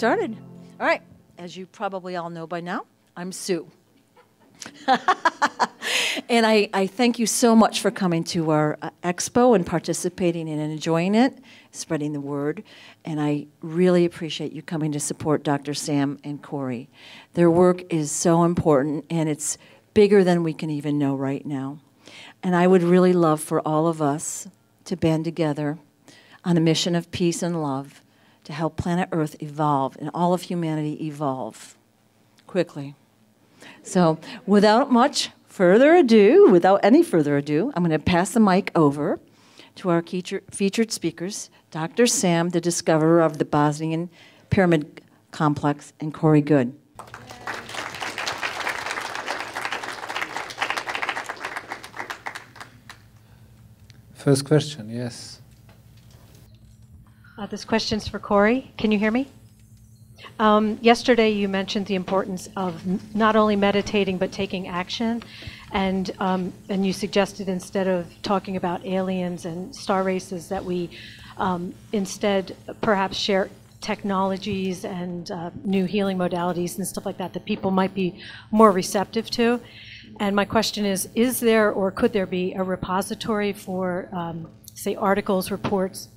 started. All right, as you probably all know by now, I'm Sue. and I, I, thank you so much for coming to our uh, expo and participating and enjoying it, spreading the word. And I really appreciate you coming to support Dr. Sam and Corey. Their work is so important and it's bigger than we can even know right now. And I would really love for all of us to band together on a mission of peace and love to help planet Earth evolve and all of humanity evolve quickly. So, without much further ado, without any further ado, I'm going to pass the mic over to our featured speakers, Dr. Sam, the discoverer of the Bosnian Pyramid Complex, and Corey Goode. First question, yes. Uh, this question's for Corey. Can you hear me? Um, yesterday, you mentioned the importance of not only meditating but taking action, and um, and you suggested instead of talking about aliens and star races that we um, instead perhaps share technologies and uh, new healing modalities and stuff like that that people might be more receptive to. And my question is: Is there or could there be a repository for, um, say, articles, reports,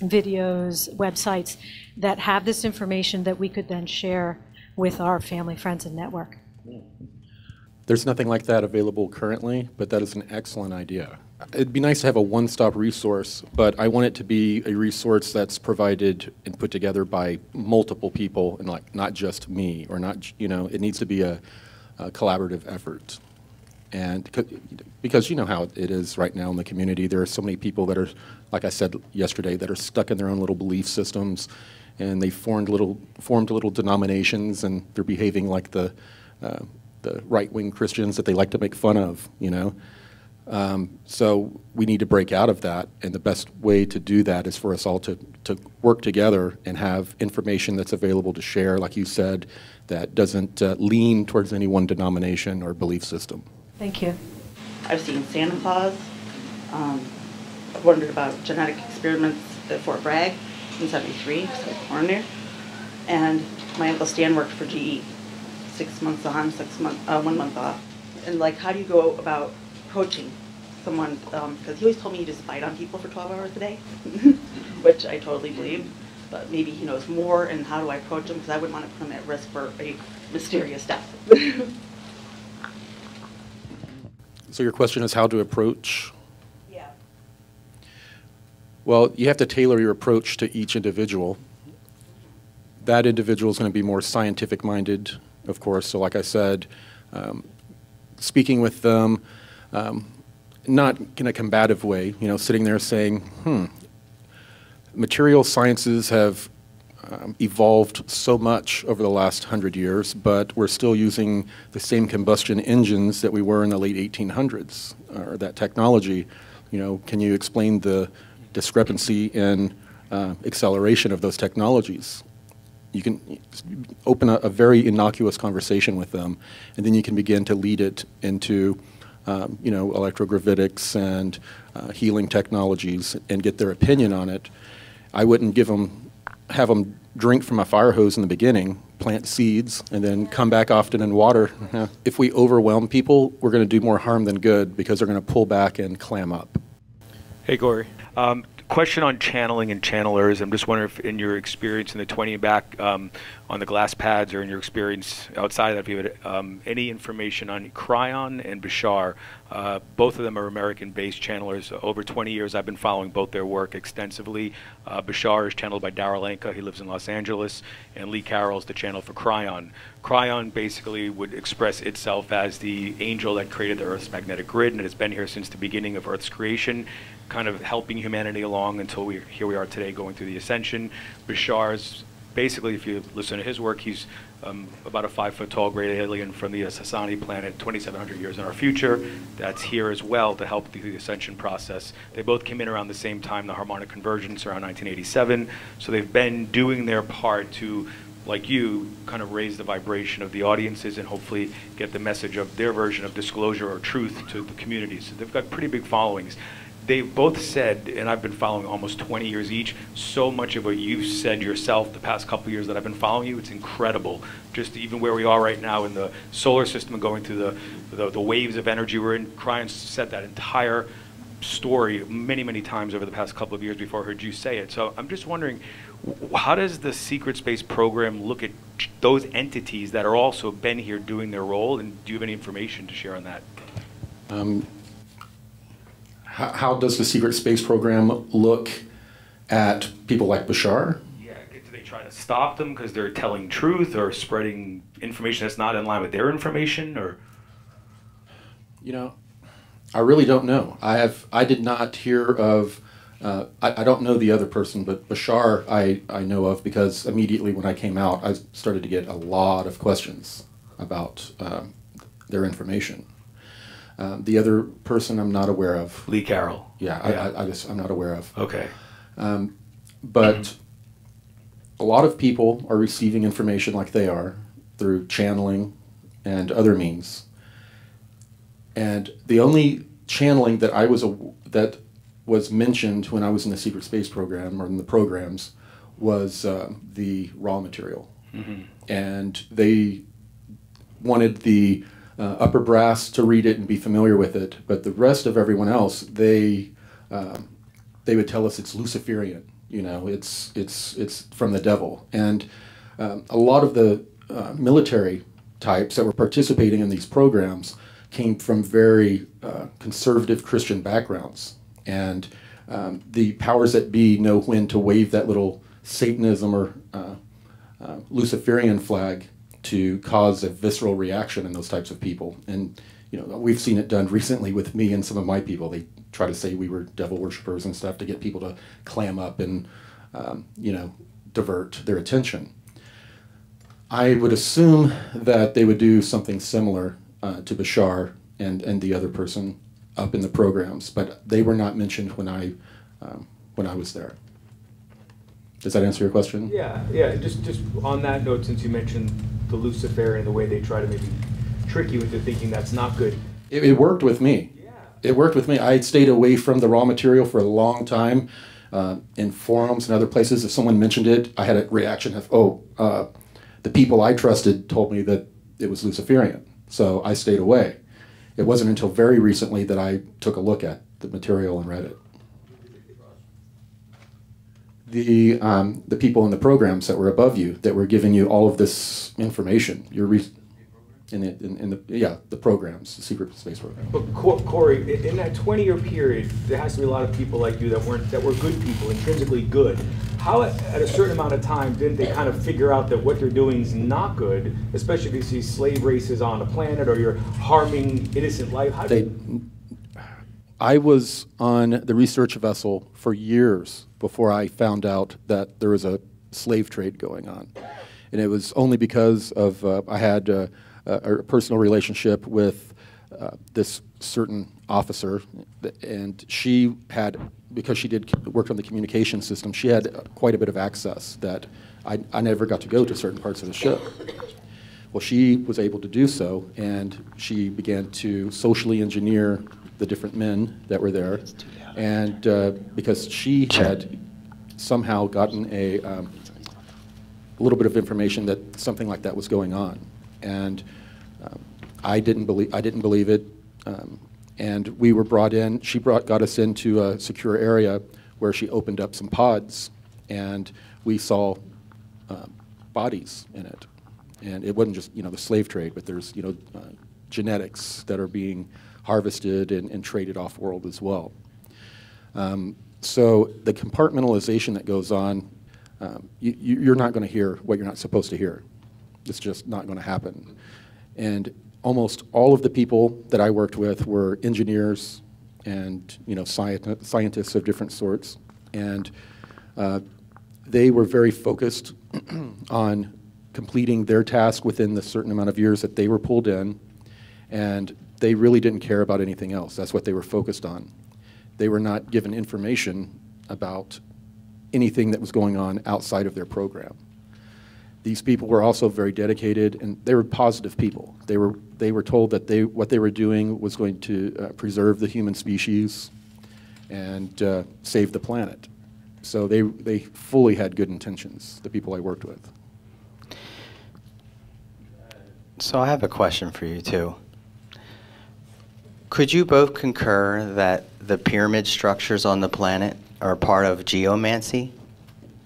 videos, websites that have this information that we could then share with our family, friends, and network. There's nothing like that available currently, but that is an excellent idea. It'd be nice to have a one-stop resource, but I want it to be a resource that's provided and put together by multiple people and like not just me or not, you know, it needs to be a, a collaborative effort. And because you know how it is right now in the community, there are so many people that are, like I said yesterday, that are stuck in their own little belief systems, and they formed little formed little denominations, and they're behaving like the uh, the right wing Christians that they like to make fun of. You know, um, so we need to break out of that, and the best way to do that is for us all to to work together and have information that's available to share, like you said, that doesn't uh, lean towards any one denomination or belief system. Thank you. I've seen Santa Claus. Um, I've wondered about genetic experiments at Fort Bragg in 73, so born there. And my Uncle Stan worked for GE. Six months on, six months, uh, one month off. And like, how do you go about approaching someone? Because um, he always told me he just spied on people for 12 hours a day, which I totally believe. But maybe he knows more, and how do I approach him? Because I wouldn't want to put him at risk for a mysterious death. So your question is how to approach? Well, you have to tailor your approach to each individual. That individual is going to be more scientific minded, of course. So, like I said, um, speaking with them, um, not in a combative way, you know, sitting there saying, hmm, material sciences have um, evolved so much over the last hundred years, but we're still using the same combustion engines that we were in the late 1800s, or that technology. You know, can you explain the discrepancy in uh, acceleration of those technologies? You can open a, a, very innocuous conversation with them, and then you can begin to lead it into, um, you know, electrogravitics and uh, healing technologies and get their opinion on it. I wouldn't give them have them drink from a fire hose in the beginning, plant seeds, and then come back often and water. If we overwhelm people, we're going to do more harm than good because they're going to pull back and clam up. Hey, Corey. Um, question on channeling and channelers. I'm just wondering if, in your experience in the 20 back um, on the glass pads, or in your experience outside of that, um, any information on Kryon and Bashar. Uh, both of them are American-based channelers. Over 20 years, I've been following both their work extensively. Uh, Bashar is channeled by Darryl Anka. He lives in Los Angeles, and Lee Carroll is the channel for Kryon. Kryon basically would express itself as the angel that created the Earth's magnetic grid, and it has been here since the beginning of Earth's creation kind of helping humanity along until we here we are today going through the ascension. Bashar's basically, if you listen to his work, he's um, about a five foot tall great alien from the Essassani planet, 2,700 years in our future. That's here as well to help through the ascension process. They both came in around the same time, the harmonic convergence around 1987. So they've been doing their part to like you, kind of raise the vibration of the audiences and hopefully get the message of their version of disclosure or truth to the community. So they've got pretty big followings they both said, and I've been following almost 20 years each, so much of what you've said yourself the past couple years that I've been following you, it's incredible. Just even where we are right now in the solar system and going through the, the, the waves of energy we're in, Kryon said that entire story many, many times over the past couple of years before I heard you say it. So I'm just wondering, how does the secret space program look at those entities that are also been here doing their role, and do you have any information to share on that? Um, how, how does the secret space program look at people like Bashar? Yeah, do they try to stop them because they're telling truth or spreading information that's not in line with their information, or? You know, I really don't know. I have I did not hear of. Uh, I, I don't know the other person, but Bashar I, I know of because immediately when I came out, I started to get a lot of questions about um, their information. Um, the other person I'm not aware of. Lee Carroll. Yeah, I, I, I just I'm not aware of. Okay. But a lot of people are receiving information like they are through channeling and other means. And the only channeling that I was a, that was mentioned when I was in the secret space program or in the programs was uh, the Ra Material, and they wanted the uh, upper brass to read it and be familiar with it, but the rest of everyone else they um, they would tell us it's Luciferian. You know, it's it's it's from the devil, and um, a lot of the uh, military types that were participating in these programs came from very uh, conservative Christian backgrounds, and um, the powers that be know when to wave that little Satanism or uh, uh, Luciferian flag to cause a visceral reaction in those types of people. And you know, we've seen it done recently with me and some of my people. They try to say we were devil worshippers and stuff to get people to clam up and um, you know divert their attention. I would assume that they would do something similar uh, to Bashar and, and the other person up in the programs, but they were not mentioned when I um, when I was there. Does that answer your question? Yeah, yeah. Just just on that note, since you mentioned the Luciferian, the way they try to maybe trick you into thinking that's not good. It, it worked with me. It worked with me. I had stayed away from the Ra Material for a long time uh, in forums and other places. If someone mentioned it, I had a reaction of, oh, uh, the people I trusted told me that it was Luciferian. So I stayed away. It wasn't until very recently that I took a look at the material and read it. The, um, the people in the programs that were above you that were giving you all of this information, your re- in, the, in, in the yeah the programs, the secret space program. But Corey, in that 20-year period, there has to be a lot of people like you that weren't that were good people, intrinsically good. How, at a certain amount of time, didn't they kind of figure out that what they're doing is not good, especially if you see slave races on the planet or you're harming innocent life? How They, I was on the research vessel for years before I found out that there was a slave trade going on, and it was only because of uh, I had uh, a, a personal relationship with uh, this certain officer, and she had because she did work on the communication system. She had quite a bit of access that I, I never got to go to certain parts of the ship. Well, she was able to do so, and she began to socially engineer the different men that were there. And uh, because she had somehow gotten a, um, a little bit of information that something like that was going on, and um, I didn't believe I didn't believe it. Um, and we were brought in. She brought got us into a secure area where she opened up some pods, and we saw uh, bodies in it. And it wasn't just you know the slave trade, but there's you know uh, genetics that are being harvested and, and traded off world as well. Um, so the compartmentalization that goes on, um, you, you're not going to hear what you're not supposed to hear. It's just not going to happen. And almost all of the people that I worked with were engineers and you know scient- scientists of different sorts, and uh, they were very focused on completing their task within the certain amount of years that they were pulled in, and they really didn't care about anything else. That's what they were focused on. They were not given information about anything that was going on outside of their program. These people were also very dedicated, and they were positive people. They were they were told that they what they were doing was going to uh, preserve the human species, and uh, save the planet. So they, they fully had good intentions, the people I worked with. So I have a question for you too. Could you both concur that the pyramid structures on the planet are part of geomancy,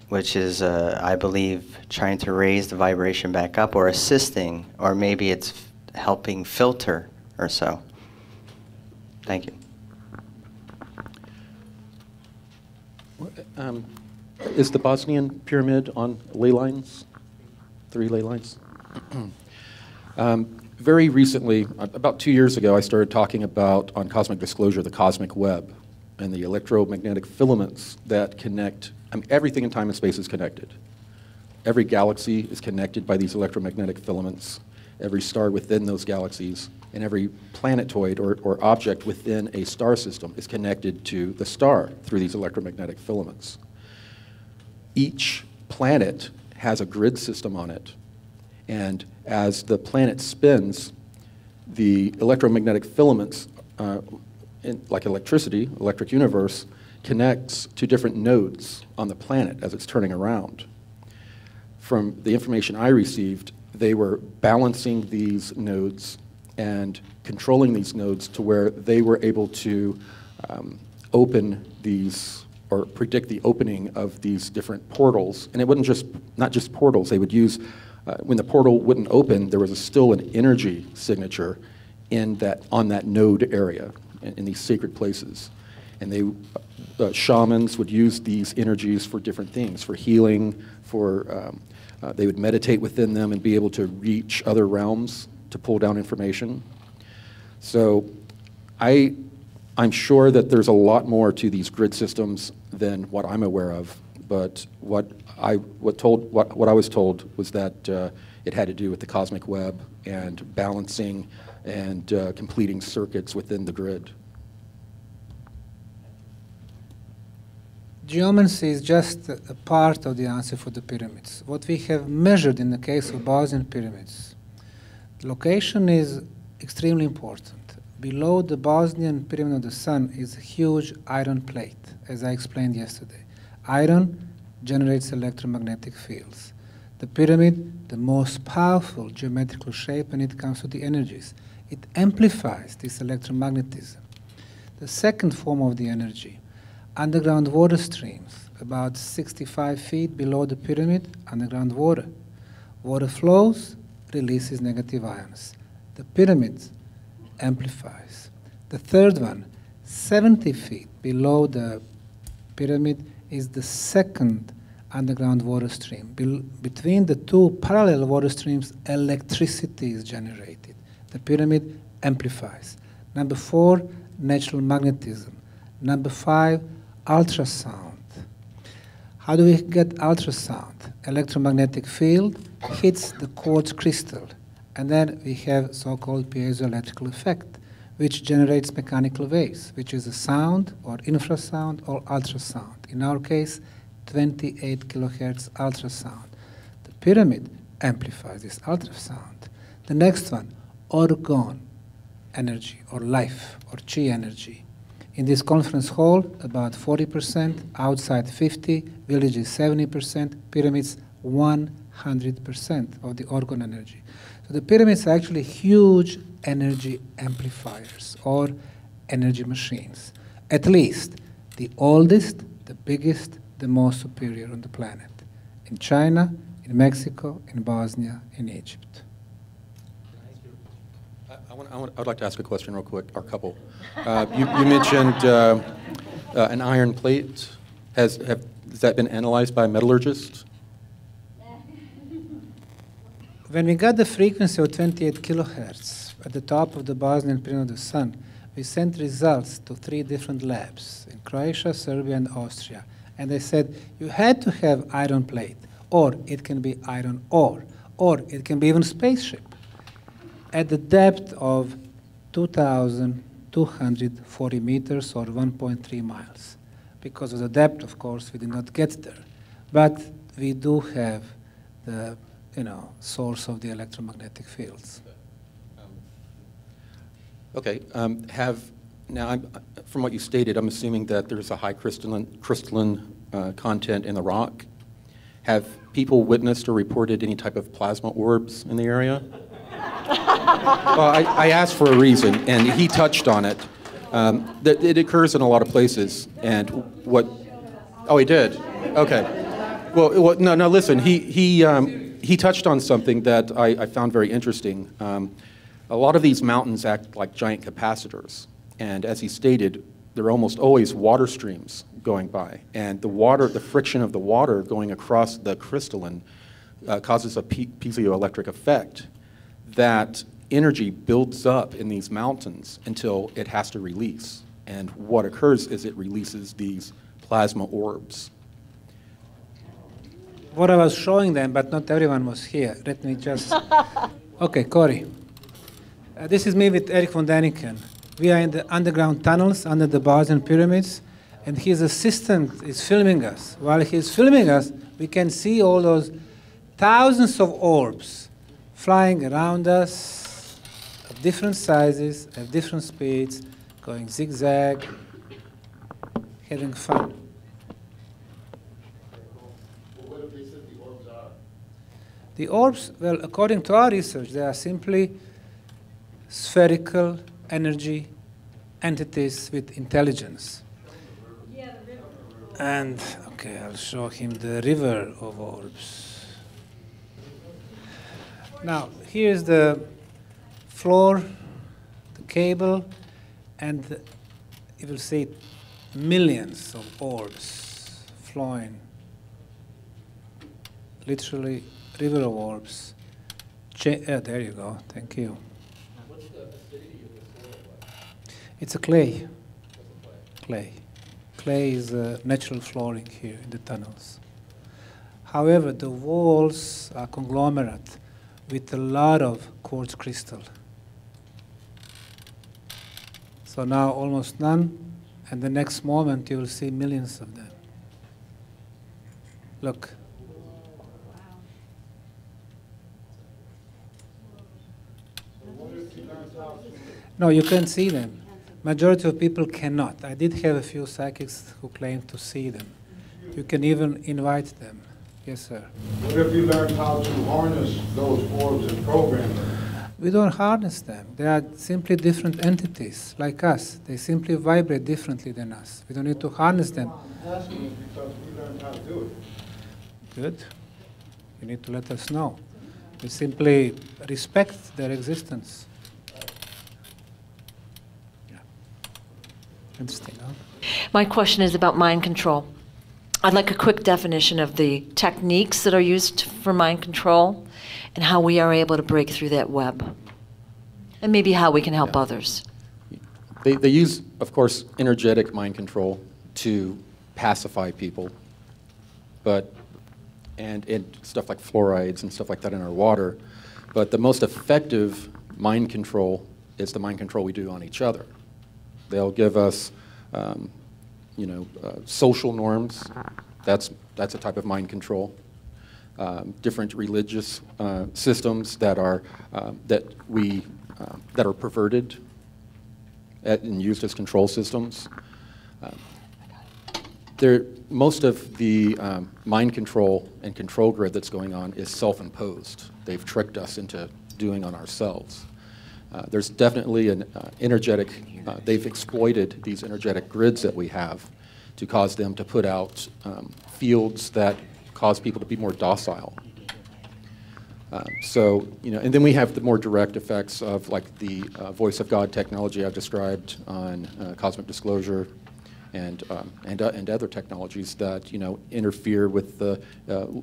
which is, uh, I believe, trying to raise the vibration back up or assisting, or maybe it's helping filter or so? Thank you. Um, Is the Bosnian pyramid on ley lines? Three ley lines? Um, Very recently, about two years ago, I started talking about, on Cosmic Disclosure, the cosmic web and the electromagnetic filaments that connect, I mean, everything in time and space is connected. Every galaxy is connected by these electromagnetic filaments, every star within those galaxies, and every planetoid or, or object within a star system is connected to the star through these electromagnetic filaments. Each planet has a grid system on it, and as the planet spins, the electromagnetic filaments, uh, in, like electricity, electric universe, connects to different nodes on the planet as it's turning around from the information I received, they were balancing these nodes and controlling these nodes to where they were able to um, open these or predict the opening of these different portals. And it wouldn't just, not just portals, they would use, uh, when the portal wouldn't open, there was a, still an energy signature in that, on that node area, in, in these sacred places. And they, uh, shamans would use these energies for different things, for healing, for um, uh, they would meditate within them and be able to reach other realms to pull down information. So I, I'm sure that there's a lot more to these grid systems than what I'm aware of. But what I, what told, what, what I was told was that uh, it had to do with the cosmic web and balancing and uh, completing circuits within the grid. Geomancy is just a a part of the answer for the pyramids. What we have measured in the case of Bosnian pyramids, location is extremely important. Below the Bosnian Pyramid of the Sun is a huge iron plate, as I explained yesterday. Iron generates electromagnetic fields. The pyramid, the most powerful geometrical shape when it comes to the energies, it amplifies this electromagnetism. The second form of the energy, underground water streams, about 65 feet below the pyramid, underground water. Water flows, releases negative ions. The pyramid amplifies. The third one, 70 feet below the pyramid, is the second underground water stream. Bel- between the two parallel water streams, electricity is generated. The pyramid amplifies. Number four, natural magnetism. Number five, ultrasound. How do we get ultrasound? Electromagnetic field hits the quartz crystal, and then we have so-called piezoelectrical effect, which generates mechanical waves, which is a sound or infrasound or ultrasound. In our case, 28 kilohertz ultrasound. The pyramid amplifies this ultrasound. The next one, orgone energy or life or chi energy. In this conference hall, about 40%, outside 50, villages 70%, pyramids 100% of the orgone energy. So the pyramids are actually huge energy amplifiers or energy machines. At least the oldest, the biggest, the most superior on the planet. In China, in Mexico, in Bosnia, in Egypt. I, I, want, I, want, I would like to ask a question real quick, or a couple. Uh, you, you mentioned uh, uh, an iron plate. Has, have, has that been analyzed by a metallurgist? When we got the frequency of 28 kilohertz at the top of the Bosnian Pyramid of the Sun, we sent results to three different labs in Croatia, Serbia, and Austria. And they said you had to have iron plate, or it can be iron ore, or it can be even spaceship at the depth of 2,240 meters or 1.3 miles. Because of the depth, of course, we did not get there. But we do have the you know, source of the electromagnetic fields. Okay. Um, have Now, I'm, from what you stated, I'm assuming that there's a high crystalline, crystalline uh, content in the rock. Have people witnessed or reported any type of plasma orbs in the area? well, I, I asked for a reason, and he touched on it. Um, that it occurs in a lot of places, and what? Oh, he did. Okay. Well, well no, no. Listen, he he um, he touched on something that I, I found very interesting. Um, a lot of these mountains act like giant capacitors, and as he stated, there are almost always water streams going by, and the water, the friction of the water going across the crystalline, uh, causes a piezoelectric effect that energy builds up in these mountains until it has to release. And what occurs is it releases these plasma orbs. What I was showing them, but not everyone was here. Let me just. okay, Corey. Uh, this is me with Erich von Däniken. We are in the underground tunnels under the Bosnian pyramids, and his assistant is filming us. While he's filming us, we can see all those thousands of orbs flying around us, of different sizes, at different speeds, going zigzag, having fun. The orbs, well, according to our research, they are simply spherical energy entities with intelligence. And, okay, I'll show him the river of orbs. Now, here's the floor, the cable, and you will see millions of orbs flowing, literally river of orbs. Ch- uh, there you go, thank you. It's a clay. Clay. Clay is a natural flooring here in the tunnels. However, the walls are conglomerate with a lot of quartz crystal. So now almost none, and the next moment you will see millions of them. Look. No, you can't see them. Majority of people cannot. I did have a few psychics who claimed to see them. You can even invite them. Yes, sir. What if you learned how to harness those orbs and program them? We don't harness them. They are simply different entities, like us. They simply vibrate differently than us. We don't need to harness them. I'm because we learned how to do it. Good. You need to let us know. We simply respect their existence. Interesting, huh? My question is about mind control. I'd like a quick definition of the techniques that are used for mind control and how we are able to break through that web. And maybe how we can help yeah. others. They, they use, of course, energetic mind control to pacify people, but and, and stuff like fluorides and stuff like that in our water. But the most effective mind control is the mind control we do on each other. They'll give us um, you know, uh, social norms. That's, that's a type of mind control. Um, different religious uh, systems that are, uh, that, we, uh, that are perverted at, and used as control systems. Um, there, most of the um, mind control and control grid that's going on is self-imposed. They've tricked us into doing on ourselves. Uh, there's definitely an uh, energetic, uh, they've exploited these energetic grids that we have to cause them to put out um, fields that cause people to be more docile. Um, so, you know, and then we have the more direct effects of like the uh, voice of God technology I've described on uh, cosmic disclosure and, um, and, and other technologies that, you know, interfere with the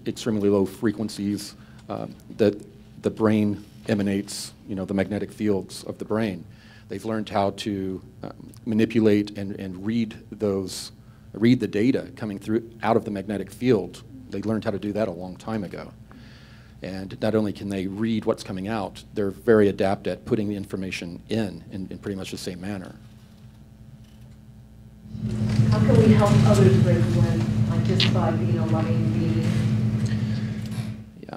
extremely low frequencies um, that the brain emanates, you know, the magnetic fields of the brain. They've learned how to um, manipulate and, and read those, read the data coming through out of the magnetic field. They learned how to do that a long time ago. And not only can they read what's coming out, they're very adept at putting the information in, in, in pretty much the same manner. How can we help others break away, like just by being a loving being?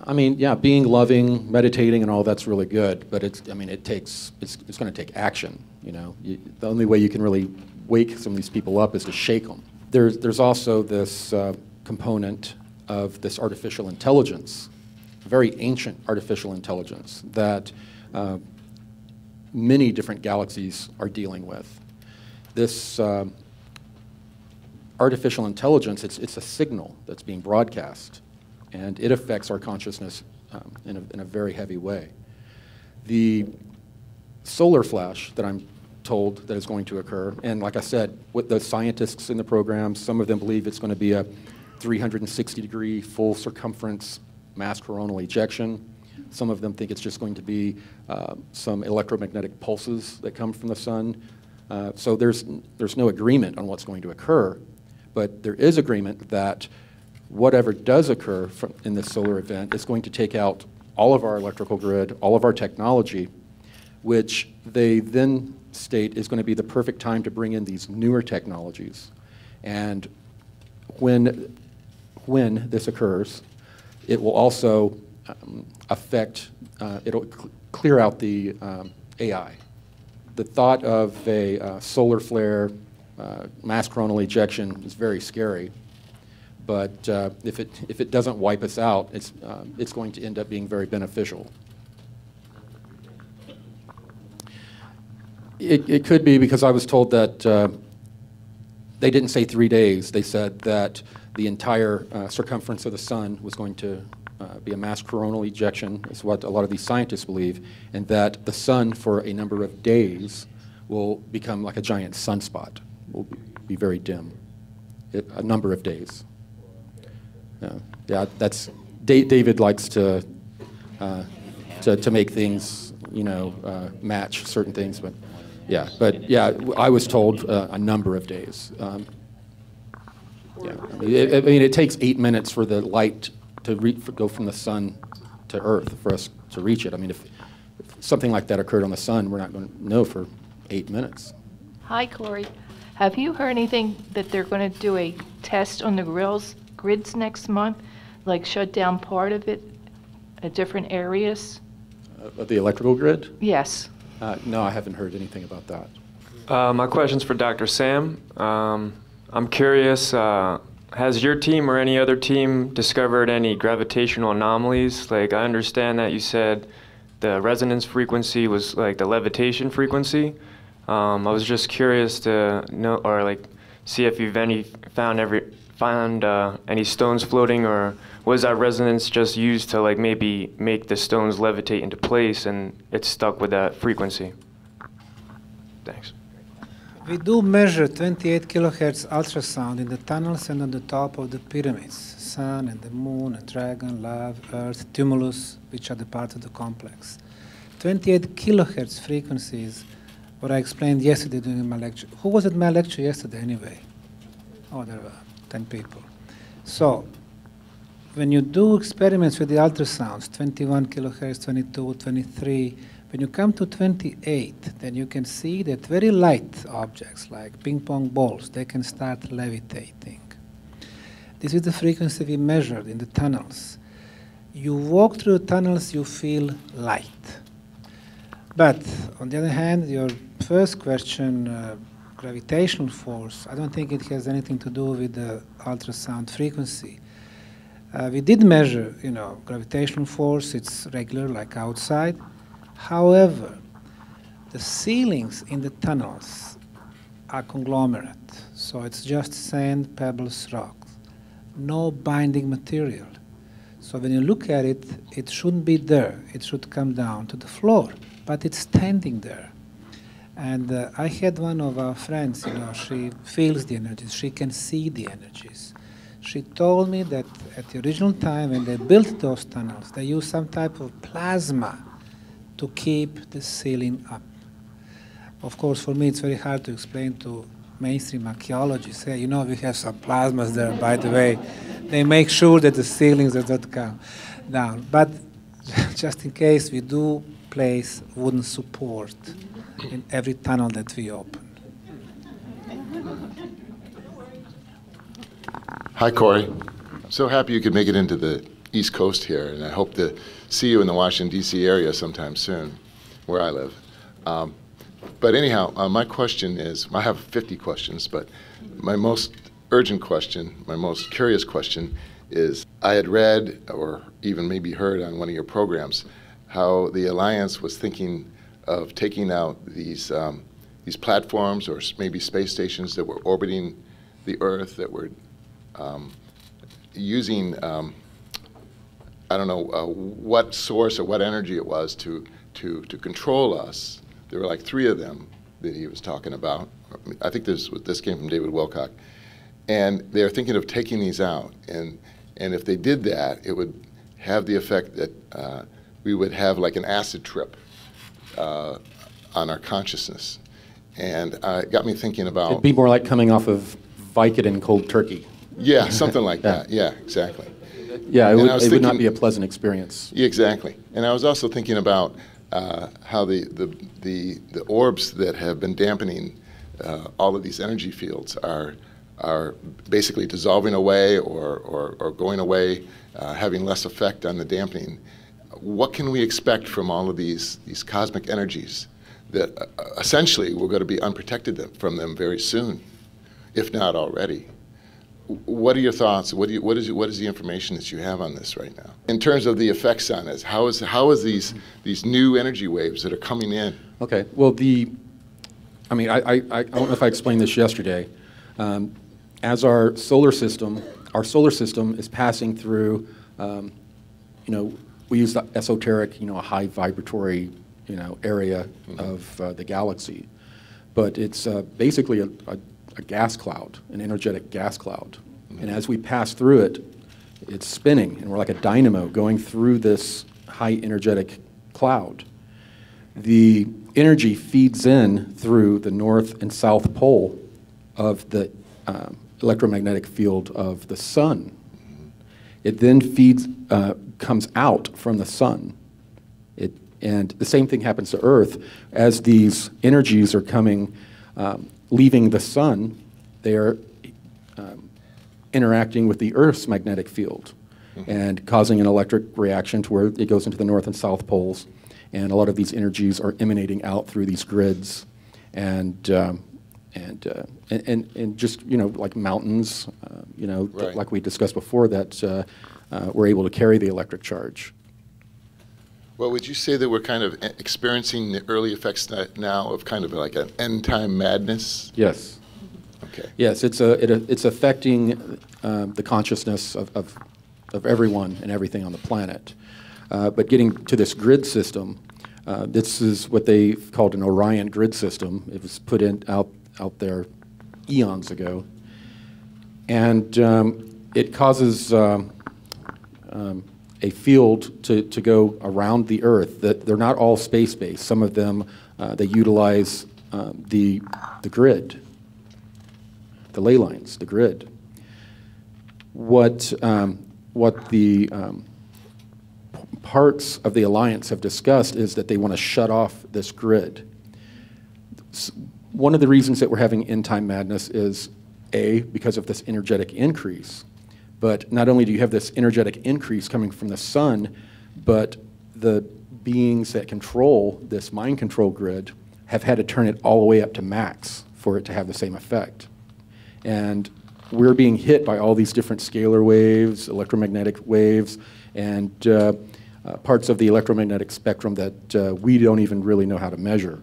I mean, yeah, being loving, meditating, and all that's really good, but it's, I mean, it takes, it's, it's going to take action, you know? You, the only way you can really wake some of these people up is to shake them. There's, there's also this uh, component of this artificial intelligence, very ancient artificial intelligence that uh, many different galaxies are dealing with. This uh, artificial intelligence, it's, it's a signal that's being broadcast, and it affects our consciousness um, in, a, in a very heavy way. The solar flash that I'm told that is going to occur, and like I said, with the scientists in the program, some of them believe it's going to be a 360 degree full circumference mass coronal ejection. Some of them think it's just going to be uh, some electromagnetic pulses that come from the sun. Uh, so there's, there's no agreement on what's going to occur, but there is agreement that whatever does occur from, in this solar event is going to take out all of our electrical grid, all of our technology, which they then state is going to be the perfect time to bring in these newer technologies. And when, when this occurs, it will also um, affect, uh, it'll cl clear out the um, AI. The thought of a uh, solar flare, uh, mass coronal ejection is very scary. But uh, if, it, if it doesn't wipe us out, it's, uh, it's going to end up being very beneficial. It, it could be because I was told that uh, they didn't say three days. They said that the entire uh, circumference of the sun was going to uh, be a mass coronal ejection, is what a lot of these scientists believe, and that the sun for a number of days will become like a giant sunspot, will be, very dim, it, a number of days. Yeah, yeah that's, da David likes to, uh, to, to make things, you know, uh, match certain things, but yeah, but yeah, I was told uh, a number of days. Um, yeah, I mean, it, I mean, it takes eight minutes for the light to go from the sun to Earth for us to reach it. I mean, if, if something like that occurred on the sun, we're not going to know for eight minutes. Hi, Corey. Have you heard anything that they're going to do a test on the grills grids next month, like shut down part of it at different areas? Uh, of the electrical grid? Yes. Uh, no, I haven't heard anything about that. Uh, my question's for Dr. Sam. Um, I'm curious, uh, has your team or any other team discovered any gravitational anomalies? Like, I understand that you said the resonance frequency was like the levitation frequency. Um, I was just curious to know, or like, see if you've any found every found uh, any stones floating, or was that resonance just used to like maybe make the stones levitate into place, and it's stuck with that frequency? Thanks. We do measure 28 kilohertz ultrasound in the tunnels and on the top of the pyramids, sun and the moon and dragon, love, earth, tumulus, which are the part of the complex. 28 kilohertz frequencies, what I explained yesterday during my lecture. Who was at my lecture yesterday anyway? Oh, there were 10 people. So, when you do experiments with the ultrasounds, 21 kilohertz, 22, 23, when you come to 28, then you can see that very light objects like ping pong balls, they can start levitating. This is the frequency we measured in the tunnels. You walk through the tunnels, you feel light. But on the other hand, your first question, uh, gravitational force, I don't think it has anything to do with the ultrasound frequency. Uh, we did measure, you know, gravitational force, it's regular like outside. However, the ceilings in the tunnels are conglomerate, so it's just sand, pebbles, rocks, no binding material. So when you look at it, it shouldn't be there. It should come down to the floor, but it's standing there. And uh, I had one of our friends, you know, she feels the energies, she can see the energies. She told me that at the original time when they built those tunnels, they used some type of plasma to keep the ceiling up. Of course, for me, it's very hard to explain to mainstream archaeologists, hey, you know, we have some plasmas there, by the way. They make sure that the ceilings do not come down. But just in case, we do place wooden support in every tunnel that we open. Hi, Corey. So happy you could make it into the East Coast here, and I hope to see you in the Washington, D.C. area sometime soon, where I live. Um, but anyhow, uh, my question is I have 50 questions, but my most urgent question, my most curious question is I had read or even maybe heard on one of your programs how the Alliance was thinking of taking out these, um, these platforms or maybe space stations that were orbiting the Earth that were um, using, um, I don't know uh, what source or what energy it was to, to, to control us. There were like three of them that he was talking about. I think this, this came from David Wilcock. And they're thinking of taking these out. And, and if they did that, it would have the effect that uh, we would have like an acid trip uh, on our consciousness. And uh, it got me thinking about. It'd be more like coming off of Vicodin cold turkey. Yeah, something like that. Yeah, exactly. Yeah, it would, it would not be a pleasant experience. Yeah, exactly. And I was also thinking about uh, how the, the, the, the orbs that have been dampening uh, all of these energy fields are, are basically dissolving away or, or, or going away, uh, having less effect on the dampening. What can we expect from all of these, these cosmic energies that uh, essentially we're going to be unprotected them- from them very soon, if not already? What are your thoughts? What, you, what, is, what is the information that you have on this right now? In terms of the effects on us, how is, how is these, these new energy waves that are coming in? Okay, well, the, I mean, I, I, I don't know if I explained this yesterday. Um, as our solar system, our solar system is passing through, um, you know, we use the esoteric, you know, a high vibratory, you know, area of uh, the galaxy. But it's uh, basically a, a, a gas cloud, an energetic gas cloud. And as we pass through it, it's spinning, and we're like a dynamo going through this high energetic cloud the energy feeds in through the north and south pole of the um, electromagnetic field of the sun. It then feeds, uh, comes out from the sun. It, and the same thing happens to Earth. As these energies are coming, um, leaving the sun, they are um, interacting with the Earth's magnetic field and causing an electric reaction to where it goes into the north and south poles. And a lot of these energies are emanating out through these grids. And, um, and, uh, and, and, and just, you know, like mountains, uh, you know, Right. like we discussed before, that uh, uh, we're able to carry the electric charge. Well, would you say that we're kind of experiencing the early effects now of kind of like an end time madness? Yes. Okay. Yes, it's, a, it, it's affecting um, the consciousness of, of, of everyone and everything on the planet. Uh, but getting to this grid system, uh, this is what they called an Orion grid system. It was put in out, out there eons ago. And um, it causes um, um, a field to, to go around the Earth. That they're not all space-based. Some of them, uh, they utilize um, the, the grid the ley lines, the grid. What, um, what the um, parts of the alliance have discussed is that they want to shut off this grid. One of the reasons that we're having end time madness is A, because of this energetic increase. But not only do you have this energetic increase coming from the sun, but the beings that control this mind control grid have had to turn it all the way up to max for it to have the same effect. And we're being hit by all these different scalar waves, electromagnetic waves, and uh, uh, parts of the electromagnetic spectrum that uh, we don't even really know how to measure.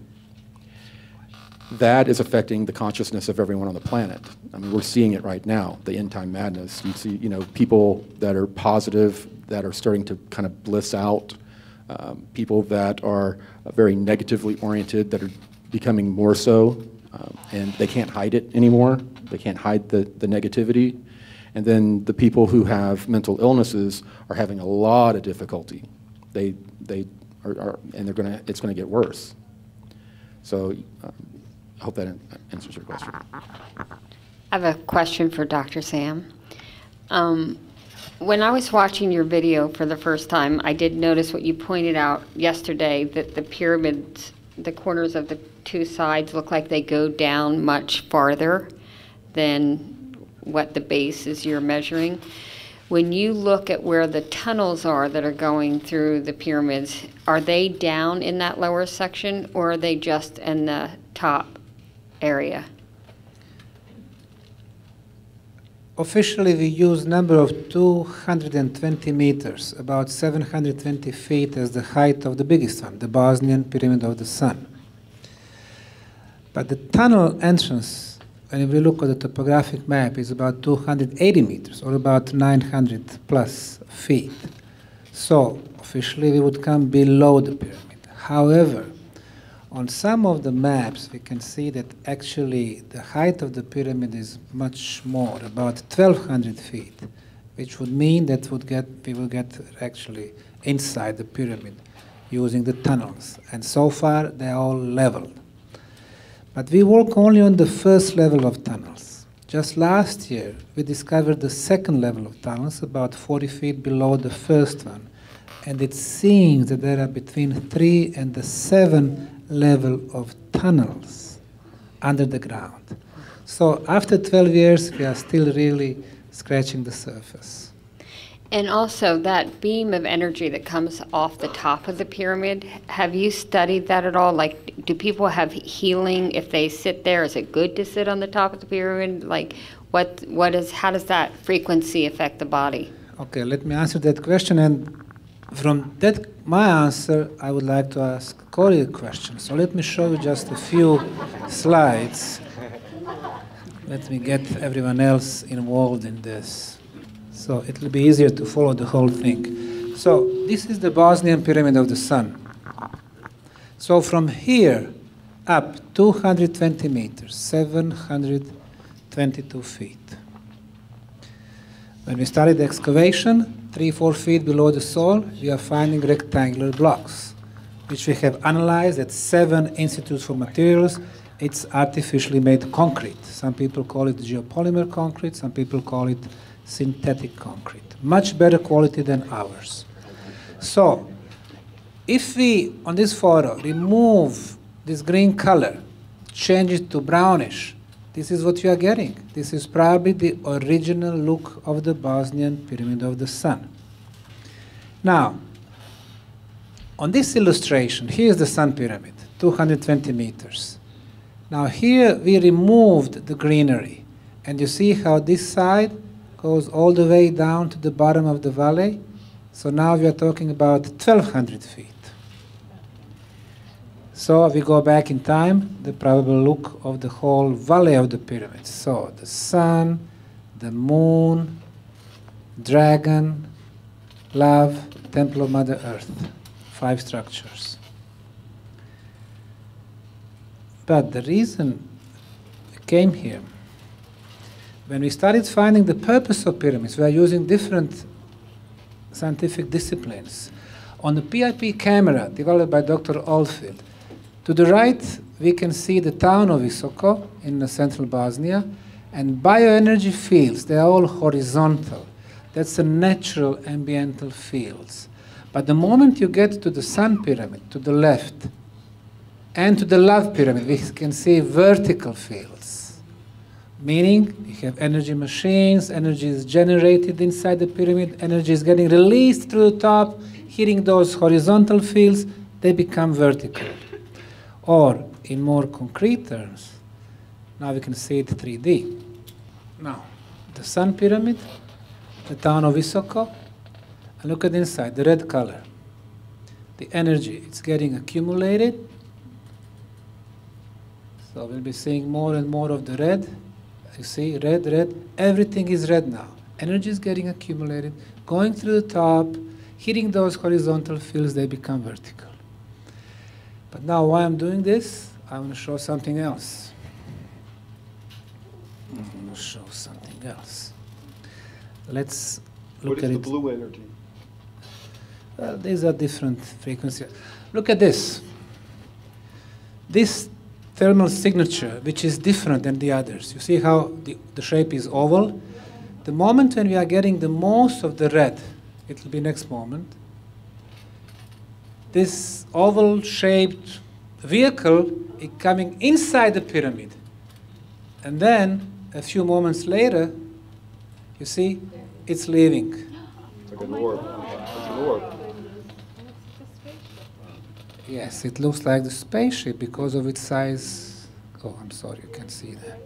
That is affecting the consciousness of everyone on the planet. I mean, we're seeing it right now, the end time madness. You see, you know, people that are positive, that are starting to kind of bliss out, um, people that are very negatively oriented, that are becoming more so, um, and they can't hide it anymore. They can't hide the, the negativity. And then the people who have mental illnesses are having a lot of difficulty. They, they are, are and they're gonna, it's going to get worse. So um, I hope that an- answers your question. I have a question for Dr. Sam. Um, When I was watching your video for the first time, I did notice what you pointed out yesterday, that the pyramids, the corners of the two sides look like they go down much farther than what the base is you're measuring. when you look at where the tunnels are that are going through the pyramids, are they down in that lower section or are they just in the top area? Officially, we use number of 220 meters, about 720 feet as the height of the biggest one, the Bosnian Pyramid of the Sun. But the tunnel entrance, when we look at the topographic map, is about 280 meters, or about 900 plus feet. So officially, we would come below the pyramid. However, on some of the maps, we can see that actually the height of the pyramid is much more, about 1,200 feet, which would mean that would get, we will get actually inside the pyramid using the tunnels. And so far, they're all leveled. But we work only on the first level of tunnels. Just last year, we discovered the second level of tunnels, about 40 feet below the first one. And it seems that there are between three and the seven level of tunnels under the ground. So after 12 years, we are still really scratching the surface. And also that beam of energy that comes off the top of the pyramid, have you studied that at all? Like, do people have healing if they sit there? Is it good to sit on the top of the pyramid? Like, what, what is, how does that frequency affect the body? Okay, let me answer that question. And from that, my answer, I would like to ask Corey a question. So let me show you just a few slides. Let me get everyone else involved in this. So it will be easier to follow the whole thing. So this is the Bosnian Pyramid of the Sun. So from here up 220 meters, 722 feet. When we started the excavation, three, four feet below the soil, we are finding rectangular blocks, which we have analyzed at seven institutes for materials. It's artificially made concrete. Some people call it geopolymer concrete, some people call it synthetic concrete. Much better quality than ours. So, if we, on this photo, remove this green color, change it to brownish, this is what you are getting. This is probably the original look of the Bosnian Pyramid of the Sun. Now, on this illustration, here is the Sun Pyramid, 220 meters. Now here we removed the greenery, and you see how this side goes all the way down to the bottom of the valley. So now we are talking about 1,200 feet. So we go back in time, the probable look of the whole valley of the pyramids. So the sun, the moon, dragon, love, temple of Mother Earth, five structures. But the reason we came here, when we started finding the purpose of pyramids, we are using different scientific disciplines. On the PIP camera developed by Dr. Oldfield, to the right, we can see the town of Visoko in central Bosnia, and bioenergy fields, they are all horizontal. That's the natural ambiental fields. But the moment you get to the Sun Pyramid, to the left, and to the Love Pyramid, we can see vertical fields. Meaning, you have energy machines, energy is generated inside the pyramid, energy is getting released through the top, hitting those horizontal fields, they become vertical. Or, in more concrete terms, now we can see it 3D. Now, the Sun Pyramid, the town of Visoko, and look at inside, the red color. The energy, it's getting accumulated. So we'll be seeing more and more of the red. You see, red, red, everything is red now. Energy is getting accumulated, going through the top, hitting those horizontal fields, they become vertical. But now why I'm doing this, I want to show something else. I'm going to show something else. Let's look What is at the it. blue energy? Well, these are different frequencies. Look at this. This thermal signature, which is different than the others. You see how the, the shape is oval? The moment when we are getting the most of the red, it will be next moment, this oval shaped vehicle is coming inside the pyramid. And then, a few moments later, you see, it's leaving. Like an orb. It's an orb. Yes, it looks like the spaceship because of its size. Oh, I'm sorry, you can't see that.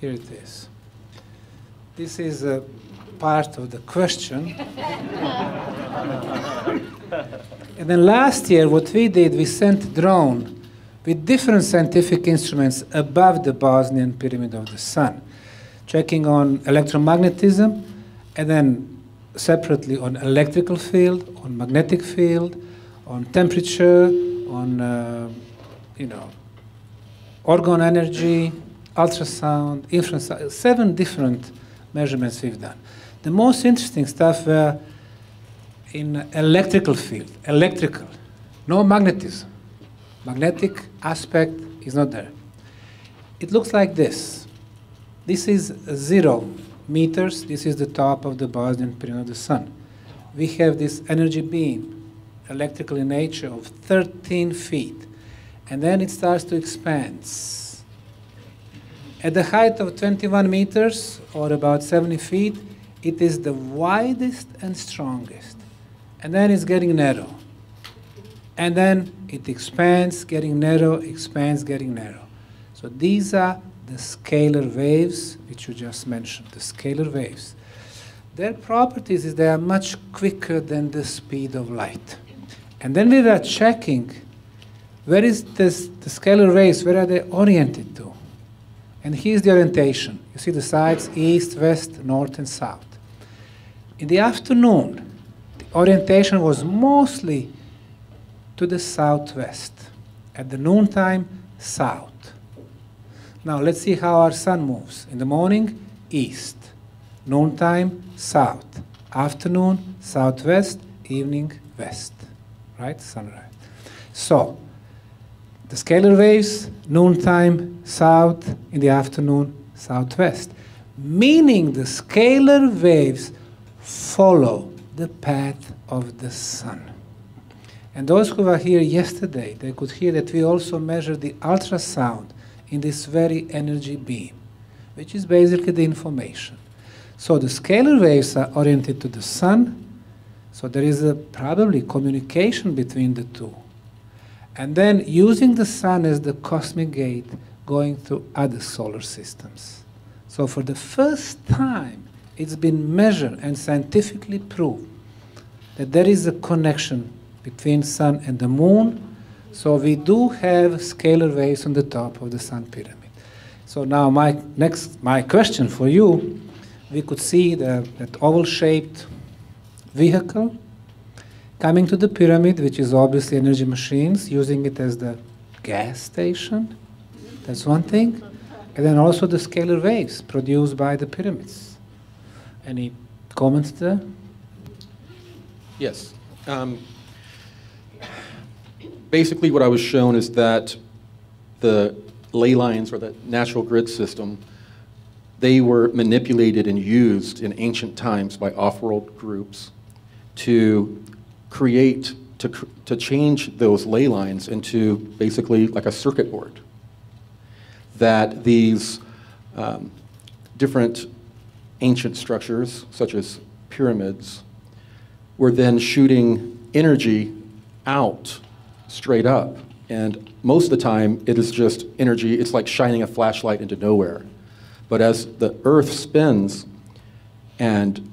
Here it is. This is a part of the question. and then last year, what we did, we sent drone with different scientific instruments above the Bosnian Pyramid of the Sun, checking on electromagnetism, and then separately on electrical field, on magnetic field, on temperature, on uh, you know, orgone energy, ultrasound, infrasound, seven different measurements we've done. The most interesting stuff were in electrical field, electrical, no magnetism. Magnetic aspect is not there. It looks like this. This is zero meters. This is the top of the Bosnian Pyramid of the Sun. We have this energy beam, electrical in nature, of 13 feet. And then it starts to expand. At the height of 21 meters, or about 70 feet, it is the widest and strongest. And then it's getting narrow. And then it expands, getting narrow, expands, getting narrow. So these are the scalar waves which you just mentioned, the scalar waves. Their properties is they are much quicker than the speed of light. And then we were checking where is this, the scalar waves, where are they oriented to? And here's the orientation. You see the sides east, west, north, and south. In the afternoon, the orientation was mostly to the southwest. At the noontime, south. Now let's see how our sun moves. In the morning, east. Noontime, south. Afternoon, southwest. Evening, west. Right? Sunrise. So, the scalar waves, noontime, south. In the afternoon, southwest. Meaning the scalar waves follow the path of the sun. And those who were here yesterday, they could hear that we also measure the ultrasound in this very energy beam, which is basically the information. So the scalar waves are oriented to the sun, so there is a probably communication between the two. And then using the sun as the cosmic gate going through other solar systems. So for the first time, it's been measured and scientifically proved that there is a connection between sun and the moon. So we do have scalar waves on the top of the sun pyramid. So now my next my question for you, we could see the, that oval-shaped vehicle coming to the pyramid, which is obviously energy machines, using it as the gas station. That's one thing. And then also the scalar waves produced by the pyramids. Any comments there? Yes. Um, basically, what I was shown is that the ley lines or the natural grid system, they were manipulated and used in ancient times by off-world groups to create, to, to change those ley lines into basically like a circuit board. That these um, different ancient structures, such as pyramids, were then shooting energy out straight up. And most of the time, it is just energy, it's like shining a flashlight into nowhere. But as the Earth spins and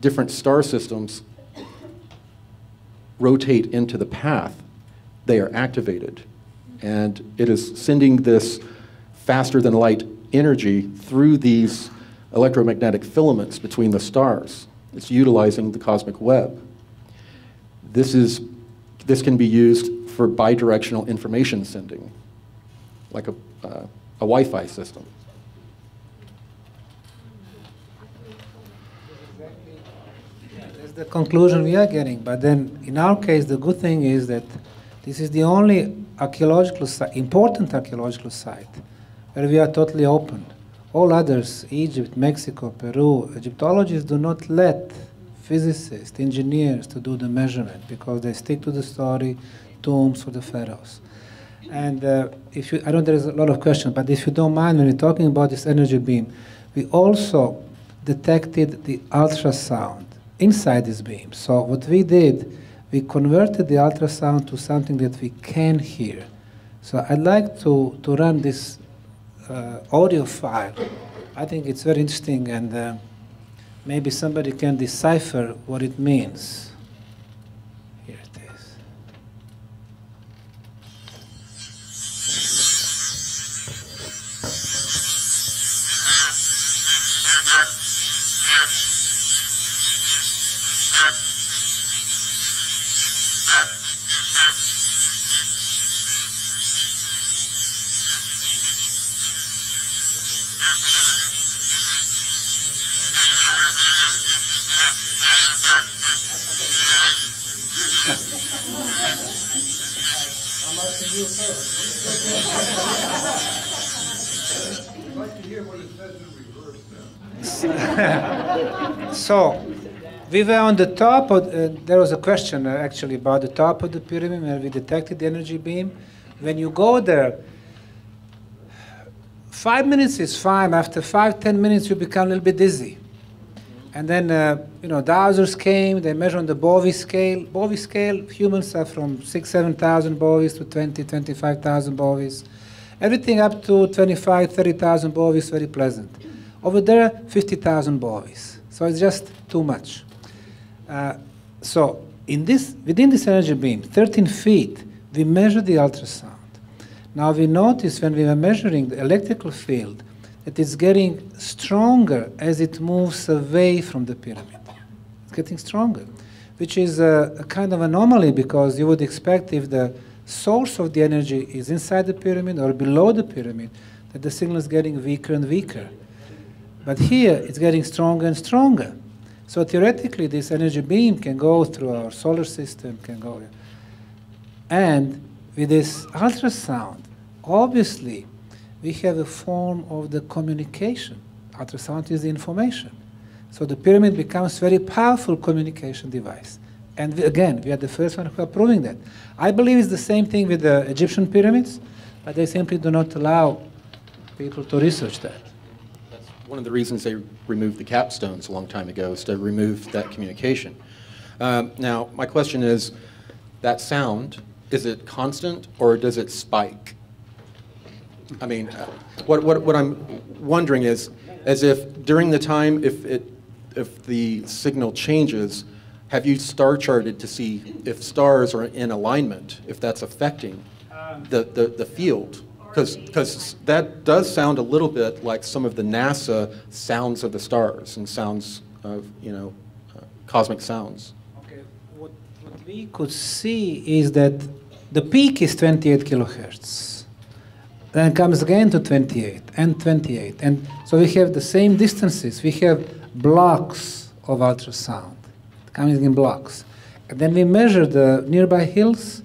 different star systems rotate into the path, they are activated. And it is sending this faster than light energy through these electromagnetic filaments between the stars. It's utilizing the cosmic web. This, is, this can be used for bidirectional information sending, like a, uh, a Wi-Fi system. That's the conclusion we are getting. But then, in our case, the good thing is that this is the only archaeological important archaeological site, where we are totally open. All others, Egypt, Mexico, Peru, Egyptologists do not let physicists, engineers to do the measurement because they stick to the story, tombs for the pharaohs. And uh, if you, I know there is a lot of questions, but if you don't mind, when we're talking about this energy beam, we also detected the ultrasound inside this beam. So what we did, we converted the ultrasound to something that we can hear. So I'd like to, to run this audio file. I think it's very interesting and uh, maybe somebody can decipher what it means. We were on the top of, uh, there was a question uh, actually about the top of the pyramid where we detected the energy beam. When you go there, five minutes is fine. After five, ten minutes, you become a little bit dizzy. And then, uh, you know, dowsers came, they measured on the Bovis scale. Bovis scale, humans are from six, 7,000 Bovis to 20, 25,000 Bovis. Everything up to 25, 30,000 Bovis, very pleasant. Over there, 50,000 Bowies. So it's just too much. Uh, so in this, within this energy beam, 13 feet, we measure the ultrasound. Now we notice when we were measuring the electrical field that it's getting stronger as it moves away from the pyramid. It's getting stronger, which is a, a kind of anomaly because you would expect if the source of the energy is inside the pyramid or below the pyramid, that the signal is getting weaker and weaker. But here it's getting stronger and stronger. So theoretically, this energy beam can go through our solar system, can go. And with this ultrasound, obviously, we have a form of the communication. Ultrasound is the information. So the pyramid becomes very powerful communication device. And we, again, we are the first one who are proving that. I believe it's the same thing with the Egyptian pyramids, but they simply do not allow people to research that. One of the reasons they removed the capstones a long time ago, is to remove that communication. Um, now, my question is, that sound, is it constant or does it spike? I mean, uh, what, what, what I'm wondering is, as if during the time, if, it, if the signal changes, have you star charted to see if stars are in alignment, if that's affecting the, the, the field? Because that does sound a little bit like some of the NASA sounds of the stars and sounds of, you know, uh, cosmic sounds. Okay, what, what we could see is that the peak is 28 kilohertz. Then it comes again to 28 and 28. And so we have the same distances. We have blocks of ultrasound coming in blocks. And then we measure the nearby hills.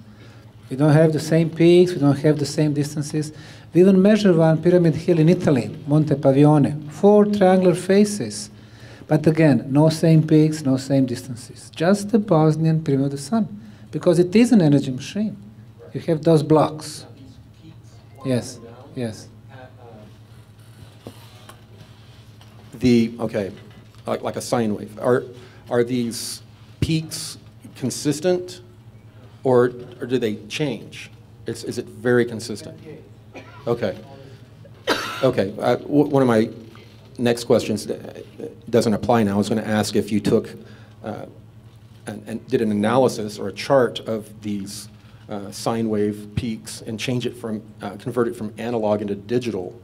We don't have the same peaks, we don't have the same distances. We even measure one pyramid hill in Italy, Monte Pavione, four triangular faces. But again, no same peaks, no same distances. Just the Bosnian pyramid of the sun, because it is an energy machine. You have those blocks. Yes, yes. The, okay, like, like a sine wave. Are, are these peaks consistent or, or do they change? Is, is it very consistent? Okay. Okay. Uh, one of my next questions doesn't apply now. I was going to ask if you took uh, and, and, did an analysis or a chart of these uh, sine wave peaks and change it from, uh, convert it from analog into digital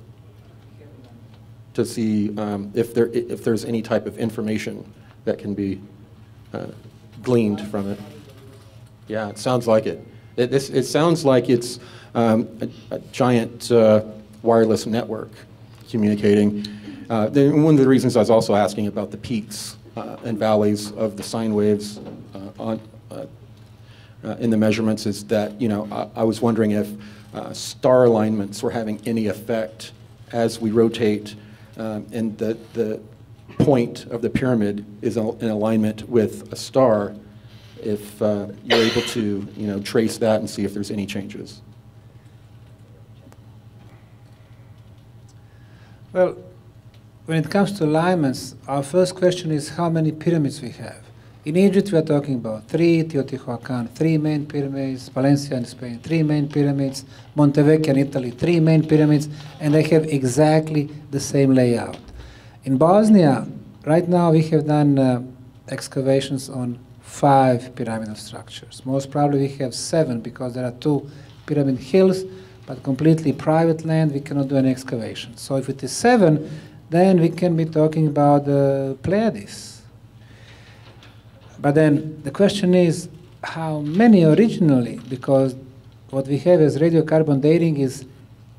to see um, if, there, if there's any type of information that can be uh, gleaned from it. Yeah, it sounds like it. It, this, it sounds like it's um, a, a, giant uh, wireless network communicating. Uh, one of the reasons I was also asking about the peaks uh, and valleys of the sine waves uh, on, uh, uh, in the measurements is that, you know, I, I was wondering if star alignments were having any effect as we rotate um, and the, the point of the pyramid is in alignment with a star, if uh, you're able to you know, trace that and see if there's any changes. Well, when it comes to alignments, our first question is how many pyramids we have. In Egypt, we are talking about three, Teotihuacan, three main pyramids, Valencia in Spain, three main pyramids, Montevecchia in Italy, three main pyramids, and they have exactly the same layout. In Bosnia, right now we have done uh, excavations on five pyramidal structures. Most probably we have seven because there are two pyramid hills, but completely private land, we cannot do an excavation. So if it is seven, then we can be talking about the Pleiades but then the question is how many originally, because what we have as radiocarbon dating is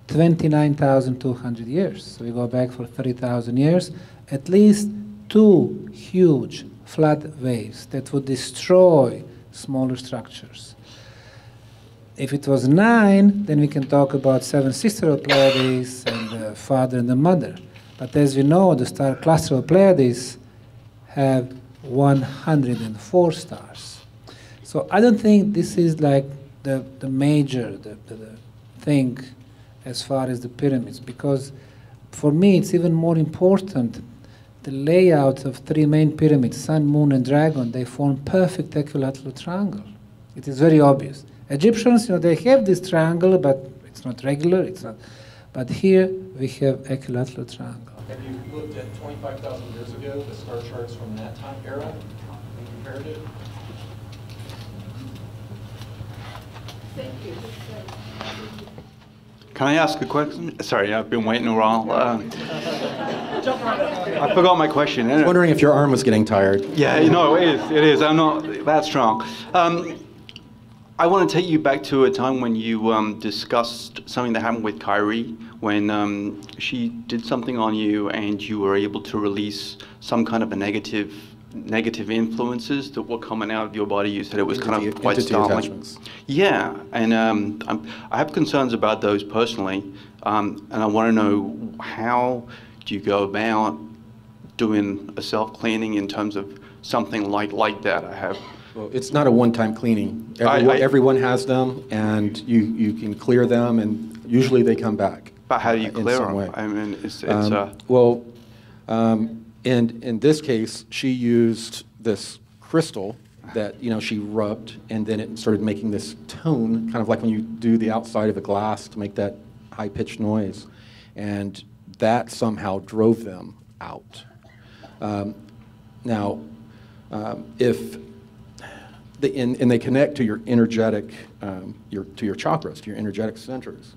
29,200 years. So we go back for 30,000 years. At least two huge flood waves that would destroy smaller structures. If it was nine, then we can talk about seven sister of Pleiades and the father and the mother. But as we know, the star cluster of Pleiades have 104 stars. So I don't think this is like the, the major the, the, the thing as far as the pyramids, because for me it's even more important the layout of three main pyramids, Sun, Moon, and Dragon, they form perfect equilateral triangle. It is very obvious. Egyptians, you know, they have this triangle, but it's not regular. It's not. But here we have equilateral triangle. Have you looked at 25,000 years ago, the star charts from that time era, and compared it? Thank you. Can I ask a question? Sorry, I've been waiting a while. Uh, I forgot my question. I was wondering if your arm was getting tired. Yeah, you know, it is. It is. I'm not that strong. Um, I want to take you back to a time when you um, discussed something that happened with Kyrie, when um, she did something on you and you were able to release some kind of a negative negative influences that were coming out of your body. You said it was Entity- kind of quite startling. Yeah, and um, I'm, I have concerns about those personally, um, and I want to know how do you go about doing a self cleaning in terms of something like like that? I have. Well, it's not a one-time cleaning. I- Everyone, I- everyone has them, and you, you can clear them, and usually they come back. But how do you uh, clear them? way. I mean, it's, it's Um, uh, well, um, in in this case, she used this crystal that you know she rubbed, and then it started making this tone, kind of like when you do the outside of a glass to make that high-pitched noise, and that somehow drove them out. Um, now, um, if the, and, and they connect to your energetic, um, your, to your chakras, to your energetic centers.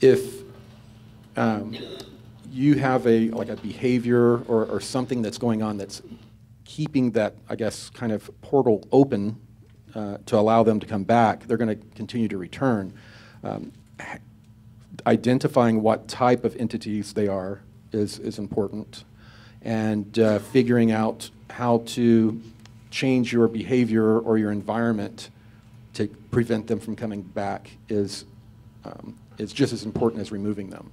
If um, you have a like a behavior or, or something that's going on that's keeping that, I guess, kind of portal open uh, to allow them to come back, they're going to continue to return. Um, identifying what type of entities they are is, is important, and uh, figuring out how to change your behavior or your environment to prevent them from coming back is, um, is just as important as removing them.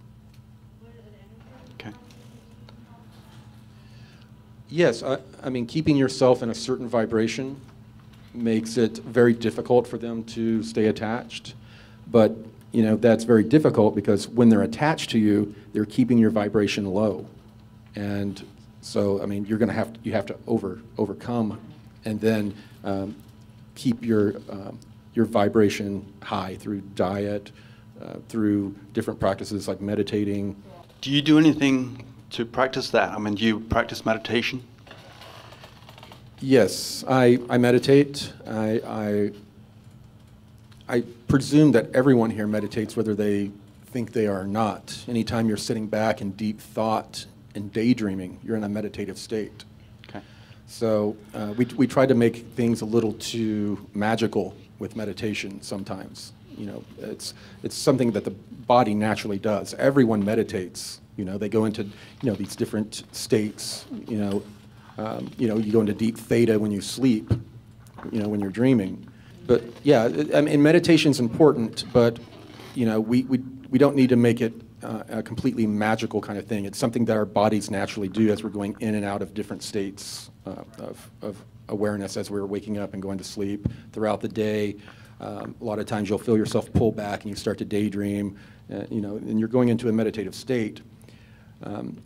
okay. Yes, I, I mean, keeping yourself in a certain vibration makes it very difficult for them to stay attached. But, you know, that's very difficult because when they're attached to you, they're keeping your vibration low. And so, I mean, you're going to have, you have to over, overcome and then um, keep your, um, your vibration high through diet, uh, through different practices like meditating. Do you do anything to practice that? I mean, do you practice meditation? Yes, I, I meditate. I, I, presume that everyone here meditates whether they think they are or not. Anytime you're sitting back in deep thought and daydreaming, you're in a meditative state. Okay. So uh, we, we try to make things a little too magical with meditation sometimes. You know, it's, it's something that the body naturally does. Everyone meditates. You know, they go into, you know, these different states, you know, um, you know, you go into deep theta when you sleep, you know, when you're dreaming. But yeah, I mean, meditation is important, but you know, we, we, we don't need to make it uh, a completely magical kind of thing. It's something that our bodies naturally do as we're going in and out of different states uh, of, of awareness as we're waking up and going to sleep throughout the day. Um, a lot of times you'll feel yourself pull back and you start to daydream, uh, you know, and you're going into a meditative state. Um,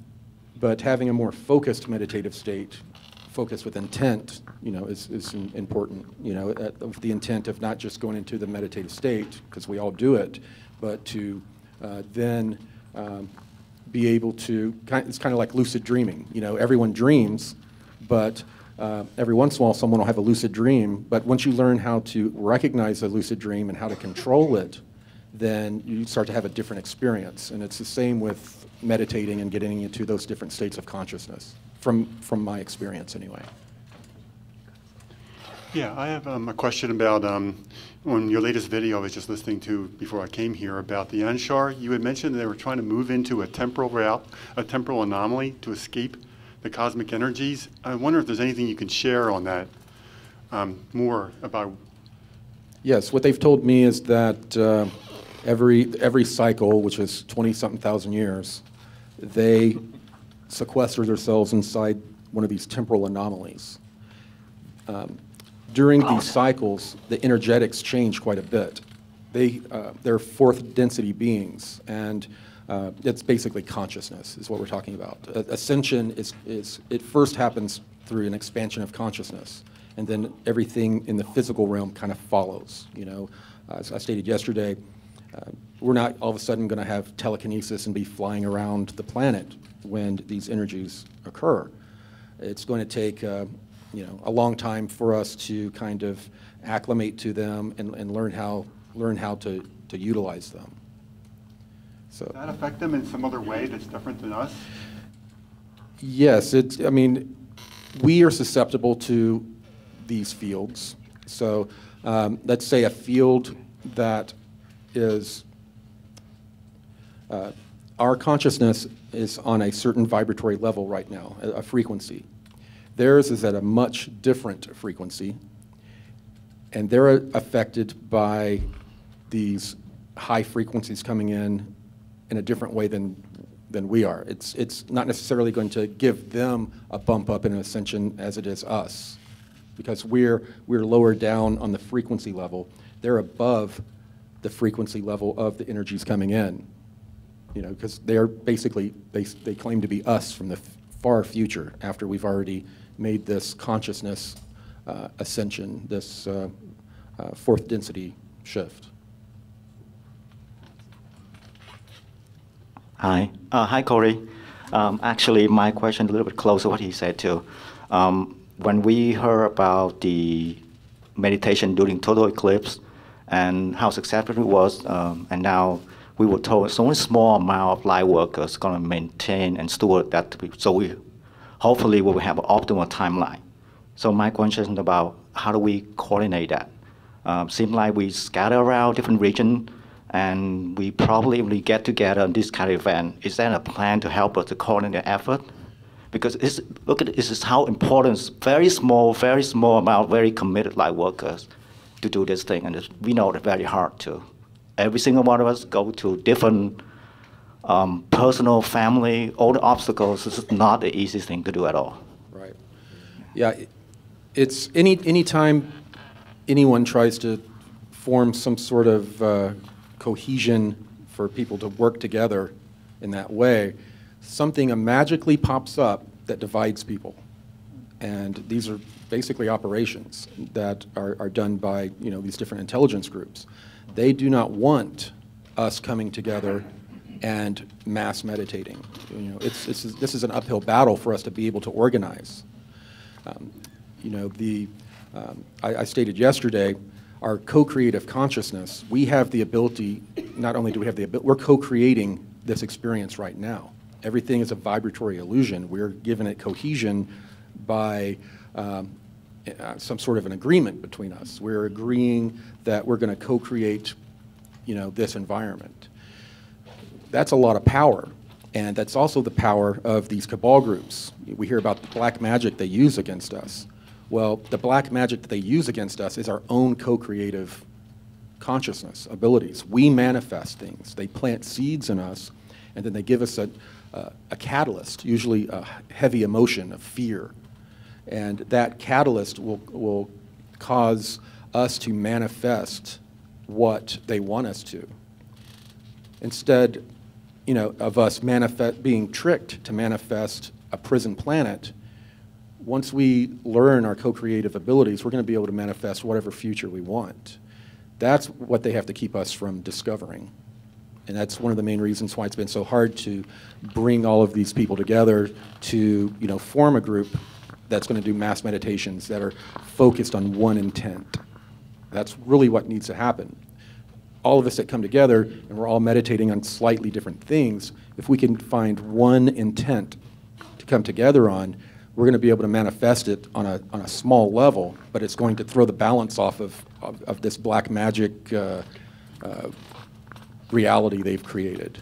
but having a more focused meditative state, focused with intent, you know, is, is important. You know, with the intent of not just going into the meditative state, because we all do it, but to uh, then um, be able to, it's kind of like lucid dreaming. You know, everyone dreams, but uh, every once in a while someone will have a lucid dream, but once you learn how to recognize a lucid dream and how to control it, then you start to have a different experience. And it's the same with meditating and getting into those different states of consciousness, from, from my experience anyway. Yeah, I have um, a question about um, on your latest video I was just listening to before I came here about the Anshar. You had mentioned they were trying to move into a temporal route, a temporal anomaly to escape the cosmic energies. I wonder if there's anything you can share on that um, more about. Yes, what they've told me is that uh, every every cycle, which is 20 something thousand years, they sequester themselves inside one of these temporal anomalies. Um, during these cycles, the energetics change quite a bit. They, uh, they're fourth density beings, and uh, it's basically consciousness is what we're talking about. ascension is, is, it first happens through an expansion of consciousness, and then everything in the physical realm kind of follows. You know, as I stated yesterday, uh, we're not all of a sudden going to have telekinesis and be flying around the planet when these energies occur. It's going to take uh, you know, a long time for us to kind of acclimate to them and, and learn how learn how to, to utilize them. So Does that affect them in some other way that's different than us? Yes, it's I mean, we are susceptible to these fields. So um, let's say a field that is uh, our consciousness is on a certain vibratory level right now, a, frequency. Theirs is at a much different frequency, and they're affected by these high frequencies coming in in a different way than, than we are. It's, it's not necessarily going to give them a bump up in ascension as it is us, because we're, we're lower down on the frequency level. They're above the frequency level of the energies coming in. You know, because they're basically, they, they claim to be us from the far future after we've already made this consciousness uh, ascension, this uh, uh, fourth density shift. Hi. Uh, hi, Corey. Um, actually, my question a little bit close to what he said too. Um, when we heard about the meditation during total eclipse and how successful it was, um, and now we were told it's only a small amount of light workers going to maintain and steward that. So we hopefully we will have an optimal timeline. So my question is about how do we coordinate that? Um, seems like we scatter around different regions, and we probably we get together on this kind of event. Is there a plan to help us to coordinate the effort? Because it's, look at this is how important very small, very small amount, very committed light workers to do this thing, and we know it's very hard to. Every single one of us go to different um, personal, family, all the obstacles. This is not the easiest thing to do at all. Right. Yeah, it's any any time anyone tries to form some sort of uh, cohesion for people to work together in that way, something magically pops up that divides people. And these are basically operations that are, are done by you know these different intelligence groups. They do not want us coming together and mass meditating. You know, it's, it's, this is an uphill battle for us to be able to organize. Um, you know, the, um, I, I, stated yesterday, our co-creative consciousness, we have the ability, not only do we have the ability, we're co-creating this experience right now. Everything is a vibratory illusion. We're given it cohesion by um, uh, some sort of an agreement between us. We're agreeing that we're going to co-create, you know, this environment that's a lot of power. And that's also the power of these cabal groups. We hear about the black magic they use against us. Well, the black magic that they use against us is our own co creative consciousness, abilities. We manifest things. They plant seeds in us, and then they give us a, a, a catalyst, usually a heavy emotion of fear. And that catalyst will, will cause us to manifest what they want us to. Instead, you know, of us manifest, being tricked to manifest a prison planet, once we learn our co-creative abilities, we're going to be able to manifest whatever future we want. That's what they have to keep us from discovering. And that's one of the main reasons why it's been so hard to bring all of these people together to, you know, form a group that's going to do mass meditations that are focused on one intent. That's really what needs to happen. All of us that come together and we're all meditating on slightly different things, if we can find one intent to come together on, we're going to be able to manifest it on a, on a small level, but it's going to throw the balance off of, of, of this black magic uh, uh, reality they've created.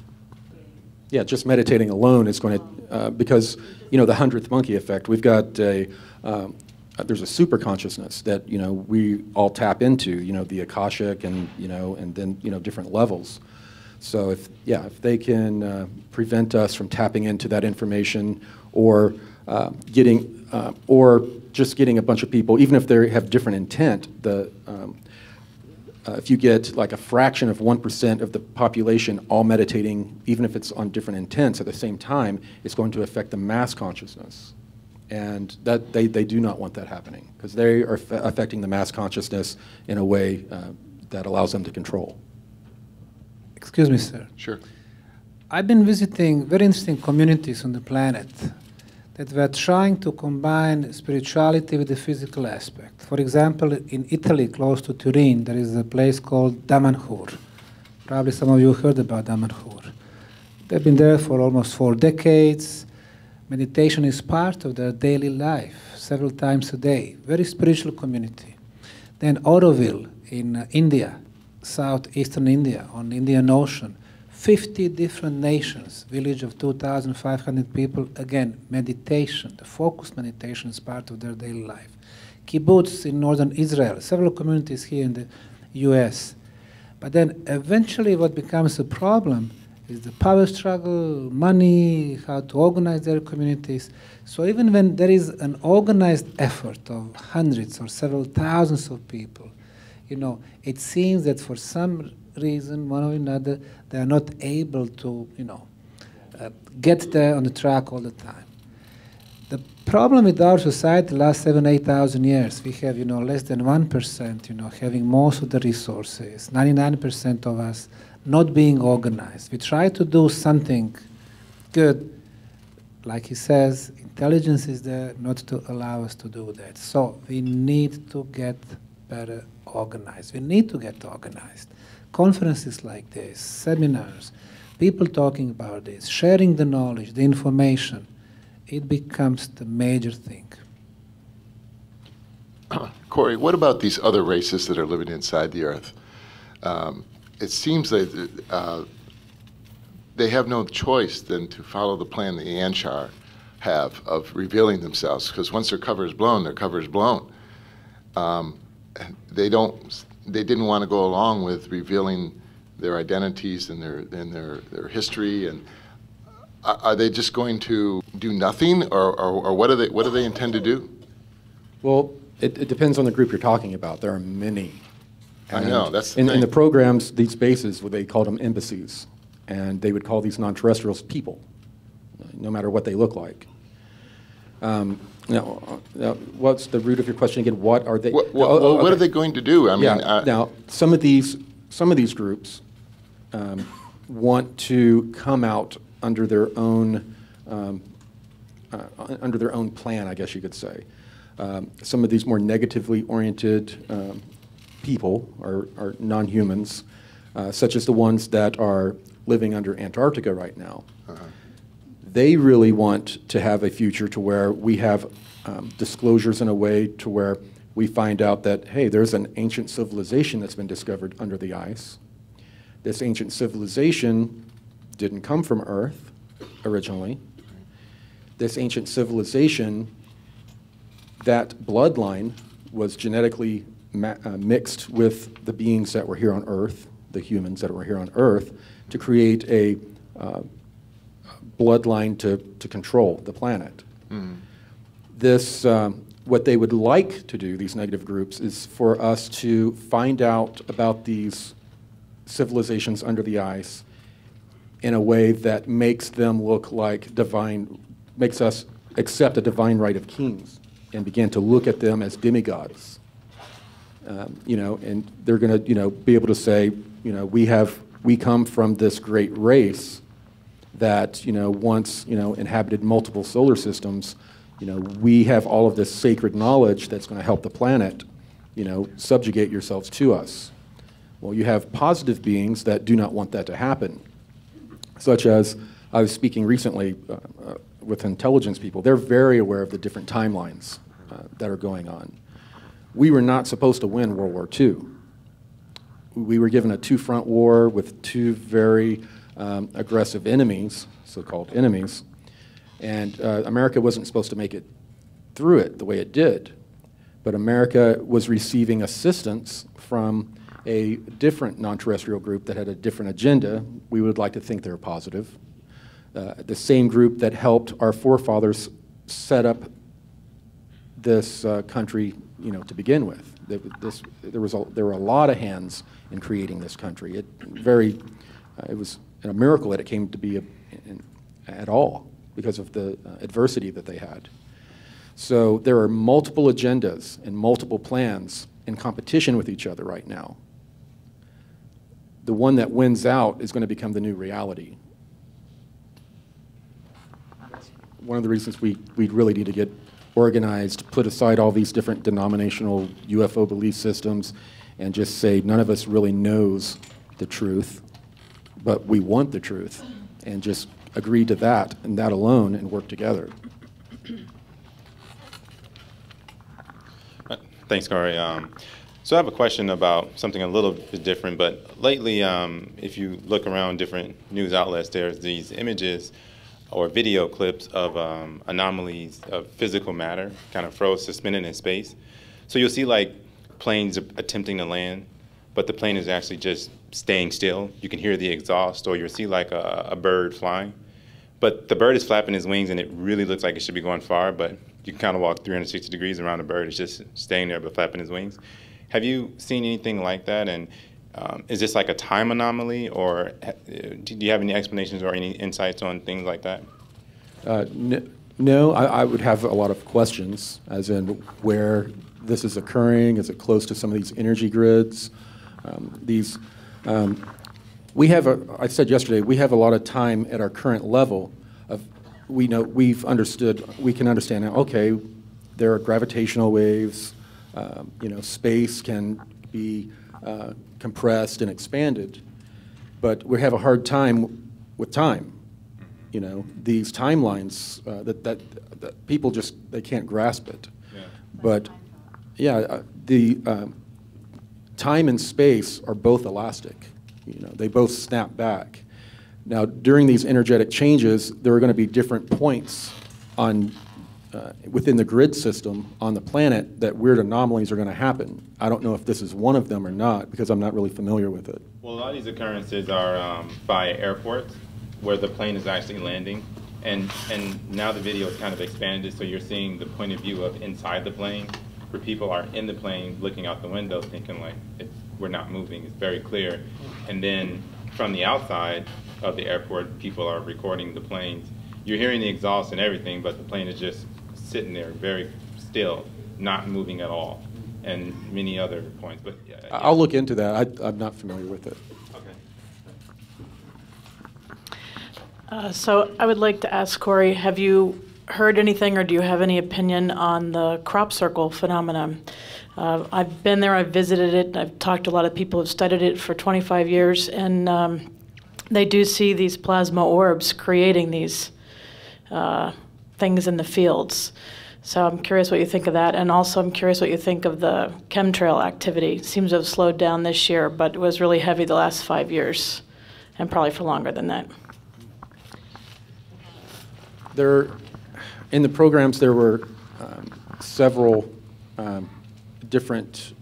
Yeah, just meditating alone is going to, uh, because, you know, the hundredth monkey effect, we've got a, um, there's a super consciousness that, you know, we all tap into, you know, the Akashic and, you know, and then, you know, different levels. So if, yeah, if they can uh, prevent us from tapping into that information or uh, getting, uh, or just getting a bunch of people, even if they have different intent, the, um, uh, if you get like a fraction of 1% of the population all meditating, even if it's on different intents at the same time, it's going to affect the mass consciousness. And that they, they do not want that happening because they are affecting the mass consciousness in a way uh, that allows them to control. Excuse me, sir. Sure. I've been visiting very interesting communities on the planet that were trying to combine spirituality with the physical aspect. For example, in Italy, close to Turin, there is a place called Damanhur. Probably some of you heard about Damanhur. They've been there for almost four decades. Meditation is part of their daily life, several times a day. Very spiritual community. Then Auroville in uh, India, southeastern India, on Indian Ocean 50 different nations, village of 2,500 people. Again, meditation, the focused meditation is part of their daily life. Kibbutz in northern Israel, several communities here in the US. But then eventually, what becomes a problem is the power struggle, money, how to organize their communities. So even when there is an organized effort of hundreds or several thousands of people, you know, it seems that for some reason, one or another, they are not able to, you know, uh, get there on the track all the time. The problem with our society last seven, eight thousand years, we have, you know, less than one percent, you know, having most of the resources, 99% of us not being organized. We try to do something good, like he says, intelligence is there not to allow us to do that. So we need to get better organized. We need to get organized conferences like this, seminars, people talking about this, sharing the knowledge, the information, it becomes the major thing. Corey, what about these other races that are living inside the earth? Um, it seems that uh, they have no choice than to follow the plan the Anshar have of revealing themselves, because once their cover is blown, their cover is blown. Um, they don't they didn't want to go along with revealing their identities and their and their, their history and are they just going to do nothing or, or, or what do they what do they intend to do? Well it, it depends on the group you're talking about. There are many. And I know that's the in, in, the programs these bases they called them embassies and they would call these non-terrestrials people no matter what they look like. Um, now, now, what's the root of your question again? What are they? What, what, oh, okay. what are they going to do? I mean, yeah. Uh, now some of these some of these groups um, want to come out under their own um, uh, under their own plan, I guess you could say. Um, some of these more negatively oriented um, people are, are non-humans, uh, such as the ones that are living under Antarctica right now. Uh-huh they really want to have a future to where we have um, disclosures in a way to where we find out that, hey, there's an ancient civilization that's been discovered under the ice. This ancient civilization didn't come from Earth originally. This ancient civilization, that bloodline was genetically uh, mixed with the beings that were here on Earth, the humans that were here on Earth, to create a uh, bloodline to, to control the planet. Mm. This, um, what they would like to do, these negative groups, is for us to find out about these civilizations under the ice in a way that makes them look like divine, makes us accept a divine right of kings and begin to look at them as demigods. Um, you know, and they're going to, you know, be able to say, you know, we have, we come from this great race that, you know, once, you know, inhabited multiple solar systems. You know, we have all of this sacred knowledge that's going to help the planet, you know, subjugate yourselves to us. Well, you have positive beings that do not want that to happen, such as I was speaking recently uh, uh, with intelligence people. They're very aware of the different timelines uh, that are going on. We were not supposed to win World War II. We were given a two front war with two very um, aggressive enemies, so called enemies, and uh, America wasn't supposed to make it through it the way it did. But America was receiving assistance from a different non terrestrial group that had a different agenda. We would like to think they're positive. Uh, the same group that helped our forefathers set up this uh, country, you know, to begin with. This, there, was a, there were a lot of hands in creating this country. It very, uh, it was a miracle that it came to be a, in, at all because of the uh, adversity that they had. So there are multiple agendas and multiple plans in competition with each other right now. The one that wins out is going to become the new reality. One of the reasons we, we really need to get organized, put aside all these different denominational UFO belief systems, and just say none of us really knows the truth, but we want the truth, and just agree to that and that alone and work together. Thanks, Corey. Um, so I have a question about something a little bit different, but lately, um, if you look around different news outlets, there's these images or video clips of um, anomalies of physical matter kind of froze, suspended in space. So you'll see like planes attempting to land, but the plane is actually just staying still. You can hear the exhaust, or you'll see like a, a bird flying. But the bird is flapping his wings, and it really looks like it should be going far, but you can kind of walk 360 degrees around the bird. It's just staying there, but flapping his wings. Have you seen anything like that? And um, is this like a time anomaly, or do you have any explanations or any insights on things like that? Uh, no, I, I, would have a lot of questions, as in where this is occurring. Is it close to some of these energy grids? Um, these, um, we have a. I said yesterday we have a lot of time at our current level. Of we know we've understood. We can understand now. Okay, there are gravitational waves. Um, you know, space can be uh, compressed and expanded, but we have a hard time with time. You know, these timelines uh, that, that, that people just they can't grasp it. Yeah. But yeah, uh, the um, time and space are both elastic. You know, they both snap back. Now, during these energetic changes, there are going to be different points on uh, within the grid system on the planet that weird anomalies are going to happen. I don't know if this is one of them or not because I'm not really familiar with it. Well, a lot of these occurrences are um, by airports where the plane is actually landing. And, and now the video is kind of expanded so you're seeing the point of view of inside the plane where people are in the plane looking out the window thinking like we're not moving, it's very clear. And then from the outside of the airport, people are recording the planes. You're hearing the exhaust and everything, but the plane is just sitting there very still, not moving at all, and many other points. But yeah, I'll look into that. I, I'm not familiar with it. Uh, so I would like to ask Corey, have you heard anything or do you have any opinion on the crop circle phenomenon? Uh, I've been there, I've visited it, I've talked to a lot of people who've studied it for 25 years, and um, they do see these plasma orbs creating these uh, things in the fields. So I'm curious what you think of that, and also I'm curious what you think of the chemtrail activity. It seems to have slowed down this year, but it was really heavy the last five years, and probably for longer than that. There, in the programs, there were um, several um, different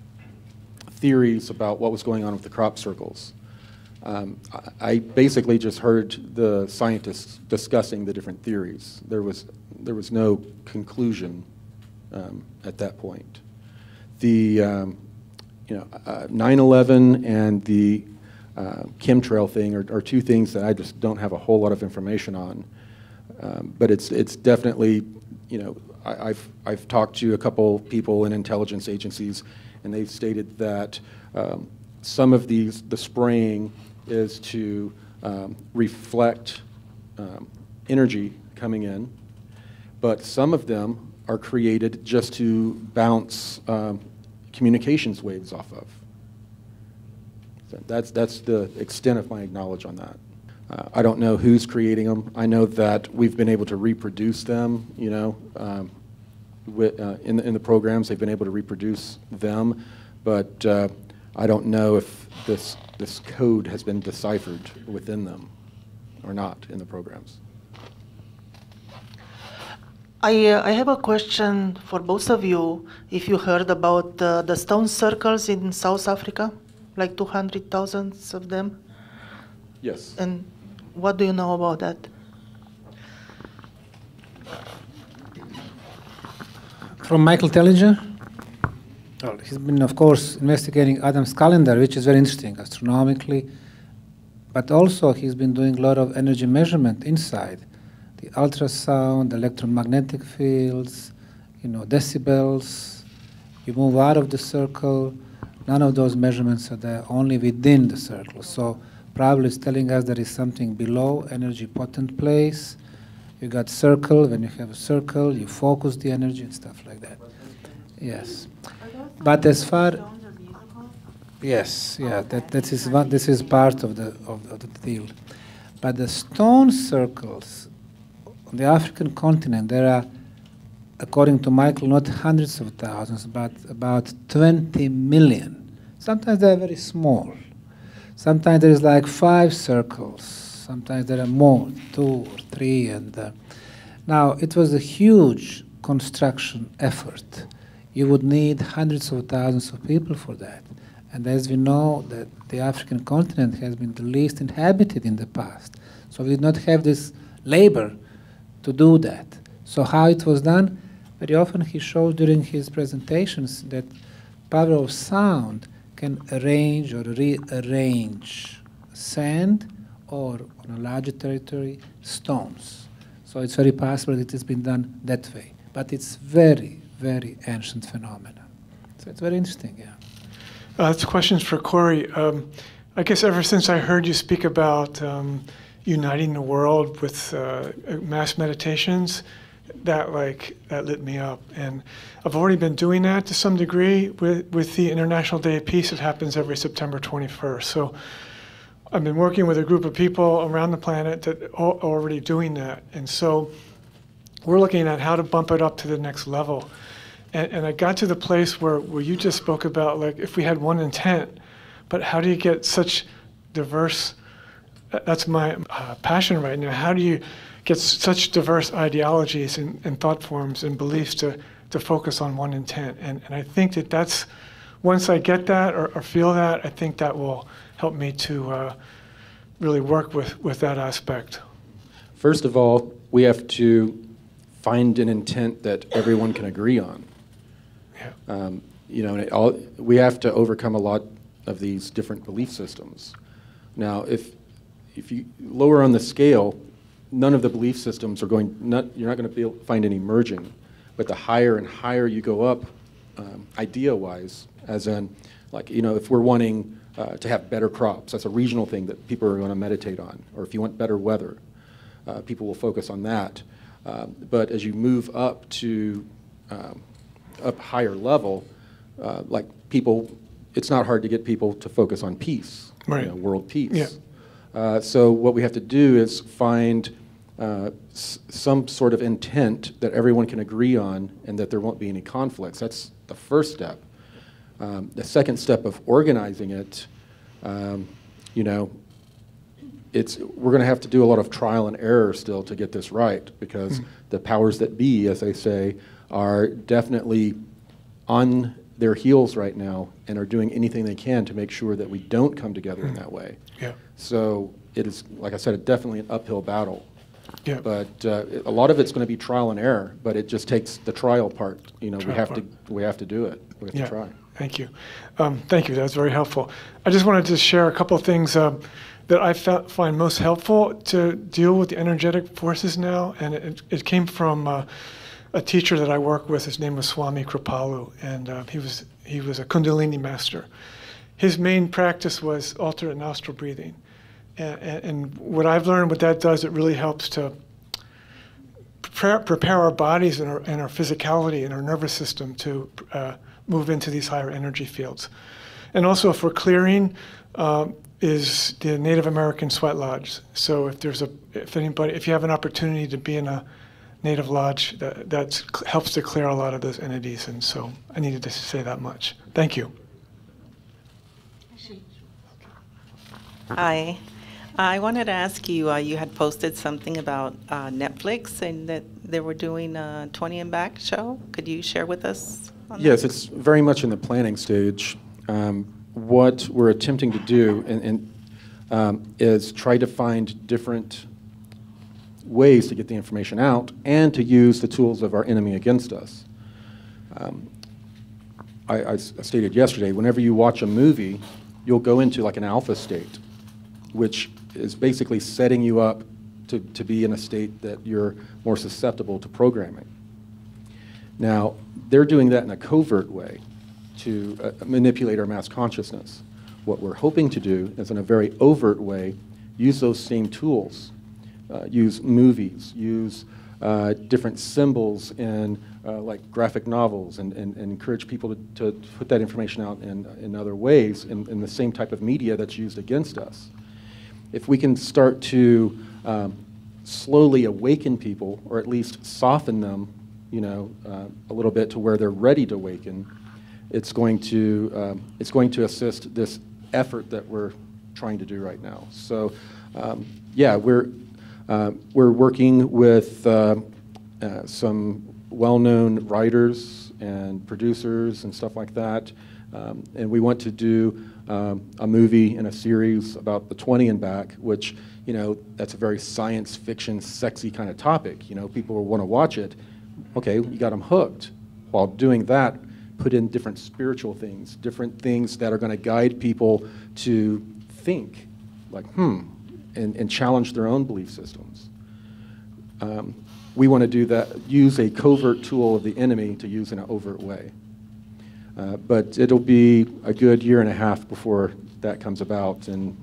theories about what was going on with the crop circles. Um, I, basically just heard the scientists discussing the different theories. There was there was no conclusion um, at that point. The um, you know 9/11 uh, and the uh, chemtrail thing are, are two things that I just don't have a whole lot of information on. Um, but it's, it's definitely, you know, I, I've, I've talked to a couple people in intelligence agencies, and they've stated that um, some of these, the spraying is to um, reflect um, energy coming in, but some of them are created just to bounce um, communications waves off of. So that's, that's the extent of my knowledge on that. Uh, I don't know who's creating them. I know that we've been able to reproduce them, you know, um, with, uh, in, the, in the programs, they've been able to reproduce them, but uh, I don't know if this, this code has been deciphered within them or not in the programs. I, uh, I have a question for both of you. If you heard about uh, the stone circles in South Africa, like 200,000 of them? Yes. And what do you know about that? From Michael Tellinger? Well, he's been, of course, investigating Adam's calendar, which is very interesting astronomically, but also he's been doing a lot of energy measurement inside the ultrasound, electromagnetic fields, you know, decibels. You move out of the circle, none of those measurements are there, only within the circle. So probably it's telling us there is something below energy potent place. You got circle, when you have a circle, you focus the energy and stuff like that. Yes. But as far Yes, yeah, that, that is one, this is part of the, of, of the deal. But the stone circles on the African continent, there are, according to Michael, not hundreds of thousands, but about 20 million. Sometimes they're very small. Sometimes there's like five circles. Sometimes there are more, two or three. And uh, now it was a huge construction effort. You would need hundreds of thousands of people for that. And as we know, that the African continent has been the least inhabited in the past. So we did not have this labor to do that. So how it was done? Very often he showed during his presentations that power of sound can arrange or rearrange sand or on a larger territory stones. So it's very possible that it has been done that way. But it's very, very ancient phenomena. So it's very interesting, yeah. Uh, it's questions for Corey. Um, I guess ever since I heard you speak about um, uniting the world with uh, mass meditations, that like that lit me up. And I've already been doing that to some degree with with the International Day of Peace. It happens every September 21st. So I've been working with a group of people around the planet that are already doing that. And so we're looking at how to bump it up to the next level. And, and I got to the place where, where you just spoke about, like, if we had one intent, but how do you get such diverse, that's my uh, passion right now. How do you get such diverse ideologies and, and thought forms and beliefs to, to focus on one intent? And, and I think that that's, once I get that or, or feel that, I think that will help me to uh, really work with, with that aspect. First of all, we have to find an intent that everyone can agree on. Um, you know, all, we have to overcome a lot of these different belief systems. Now, if if you lower on the scale, none of the belief systems are going. Not, you're not going to be able to find any merging. But the higher and higher you go up, um, idea-wise, as in, like you know, if we're wanting uh, to have better crops, that's a regional thing that people are going to meditate on. Or if you want better weather, uh, people will focus on that. Um, but as you move up to um, up higher level, uh, like people, it's not hard to get people to focus on peace, right. you know, world peace. Yeah. Uh, so what we have to do is find uh, some sort of intent that everyone can agree on and that there won't be any conflicts. That's the first step. Um, the second step of organizing it, um, you know, it's we're going to have to do a lot of trial and error still to get this right because mm. the powers that be, as they say, are definitely on their heels right now and are doing anything they can to make sure that we don't come together in that way. Yeah. So it is, like I said, definitely an uphill battle. Yeah. But uh, a lot of it's going to be trial and error. But it just takes the trial part. You know, Trial we have part. to we have to do it. We have Yeah. to try. Thank you. Um, thank you. That was very helpful. I just wanted to share a couple of things um, that I fa- find most helpful to deal with the energetic forces now, and it, it came from uh, a teacher that I work with. His name was Swami Kripalu, and uh, he was he was a Kundalini master. His main practice was alternate nostril breathing, and, and, what I've learned, what that does, it really helps to prepare, prepare our bodies and our, and our physicality and our nervous system to uh, move into these higher energy fields. And also for clearing um, is the Native American Sweat Lodge. So if there's a, if anybody, if you have an opportunity to be in a Native Lodge, that that's, helps to clear a lot of those entities. And so I needed to say that much. Thank you. Hi. I wanted to ask you, uh, you had posted something about uh, Netflix and that they were doing a 20 and back show. Could you share with us? on that? Yes, it's very much in the planning stage. Um, what we're attempting to do um, is try to find different ways to get the information out and to use the tools of our enemy against us. Um, I, I stated yesterday, whenever you watch a movie, you'll go into like an alpha state, which is basically setting you up to, to be in a state that you're more susceptible to programming. Now, they're doing that in a covert way to uh, manipulate our mass consciousness. What we're hoping to do is, in a very overt way, use those same tools, uh, use movies, use uh, different symbols in uh, like graphic novels, and, and, and encourage people to, to put that information out in, in other ways in, in the same type of media that's used against us. If we can start to um, slowly awaken people, or at least soften them, you know, uh, a little bit to where they're ready to awaken, it's going to um, it's going to assist this effort that we're trying to do right now. So, um, yeah, we're uh, we're working with uh, uh, some well-known writers and producers and stuff like that, um, and we want to do um, a movie and a series about the 20 and back, which you know that's a very science fiction, sexy kind of topic. You know, people will want to watch it. Okay, you got them hooked. While doing that, put in different spiritual things, different things that are going to guide people to think, like, hmm, and, and challenge their own belief systems. Um, we want to do that, use a covert tool of the enemy to use in an overt way. Uh, but it'll be a good year and a half before that comes about. And,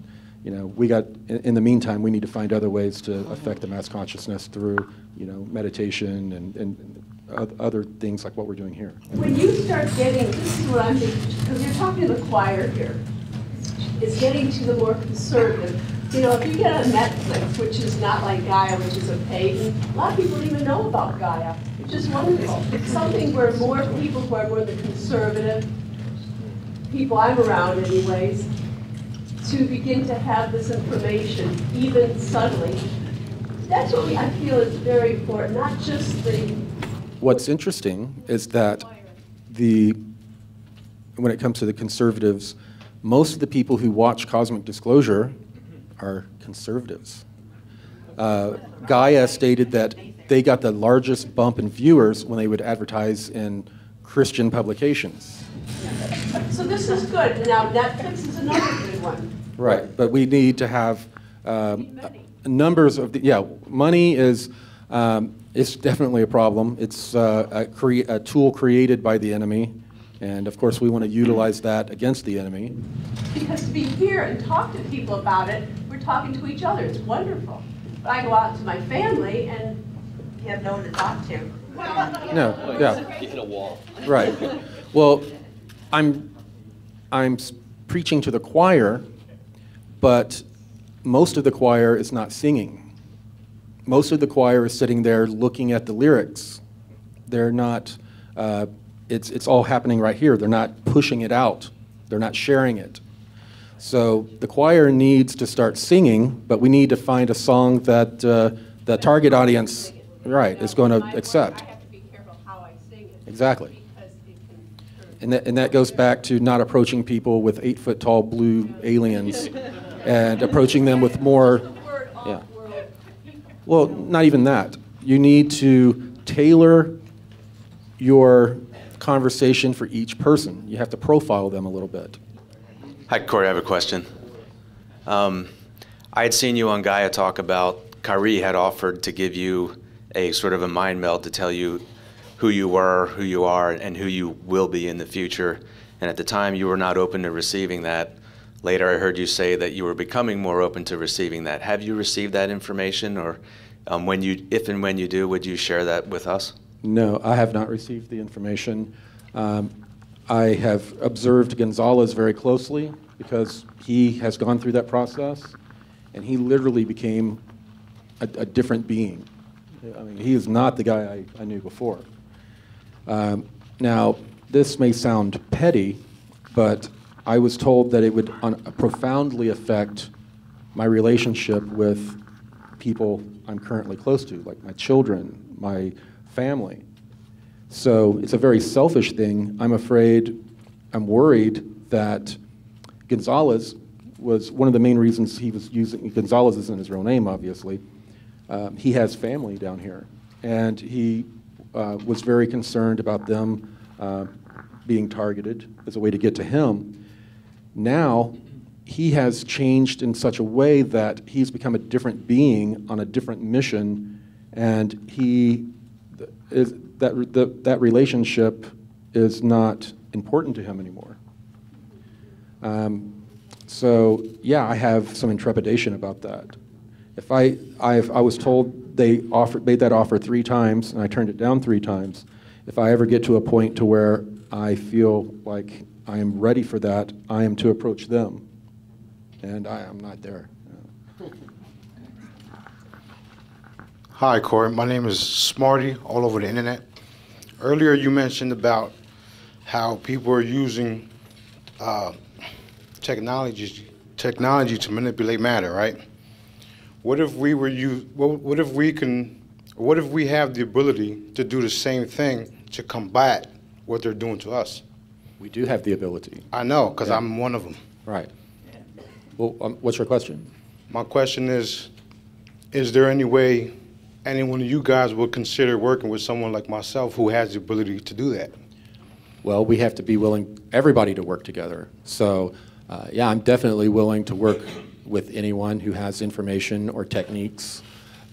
you know, we got, in, in the meantime, we need to find other ways to affect the mass consciousness through, you know, meditation and, and other things like what we're doing here. When you start getting, this is what I'm because you're talking to the choir here, is getting to the more conservative. You know, if you get on Netflix, which is not like Gaia, which is a pagan, a lot of people don't even know about Gaia. It's just wonderful. It's something where more people who are more the conservative, people I'm around anyways, to begin to have this information, even subtly. That's what we, I feel is very important, not just the What's interesting is that the, when it comes to the conservatives, most of the people who watch Cosmic Disclosure are conservatives. Uh, Gaia stated that they got the largest bump in viewers when they would advertise in Christian publications. So this is good. Now Netflix is another good one. Right, but we need to have um, numbers of the, yeah, money is, um, it's definitely a problem. It's uh, a, a tool created by the enemy, and of course, we want to utilize that against the enemy. Because to be here and talk to people about it, talking to each other. It's wonderful. But I go out to my family and you have no one to talk to. No, yeah. Hit a wall. Right. Well, I'm, I'm preaching to the choir, but most of the choir is not singing. Most of the choir is sitting there looking at the lyrics. They're not, uh, it's, it's all happening right here. They're not pushing it out, they're not sharing it. So the choir needs to start singing, but we need to find a song that uh, the target audience, right, is going to accept. Exactly. And that, and that goes back to not approaching people with eight foot tall blue aliens and approaching them with more, yeah. Well, not even that. You need to tailor your conversation for each person. You have to profile them a little bit. Hi, Corey. I have a question. Um, I had seen you on Gaia talk about Kyrie had offered to give you a sort of a mind meld to tell you who you were, who you are, and who you will be in the future. And at the time, you were not open to receiving that. Later, I heard you say that you were becoming more open to receiving that. Have you received that information, or um, when you, if and when you do, would you share that with us? No, I have not received the information. Um, I have observed Gonzalez very closely because he has gone through that process, and he literally became a, a different being. I mean, he is not the guy I, I knew before. Um, now, this may sound petty, but I was told that it would un- profoundly affect my relationship with people I'm currently close to, like my children, my family. So it's a very selfish thing. I'm afraid, I'm worried that Gonzalez was one of the main reasons he was using, Gonzalez isn't his real name, obviously. Um, he has family down here. And he uh, was very concerned about them uh, being targeted as a way to get to him. Now, he has changed in such a way that he's become a different being on a different mission, and he is, that, the, that relationship is not important to him anymore. Um, so, yeah, I have some intrepidation about that. If I, I've, I was told they offered, made that offer three times, and I turned it down three times. If I ever get to a point to where I feel like I am ready for that, I am to approach them. And I am not there. Hi, Corey. My name is Smarty, all over the internet. Earlier, you mentioned about how people are using uh, technology, technology to manipulate matter, right? What if we were you? What, what if we can? What if we have the ability to do the same thing to combat what they're doing to us? We do have the ability. I know, because Yeah. I'm one of them. Right. Well, um, what's your question? My question is, is there any way any one of you guys would consider working with someone like myself who has the ability to do that? Well, we have to be willing, everybody to work together. So, uh, yeah, I'm definitely willing to work with anyone who has information or techniques,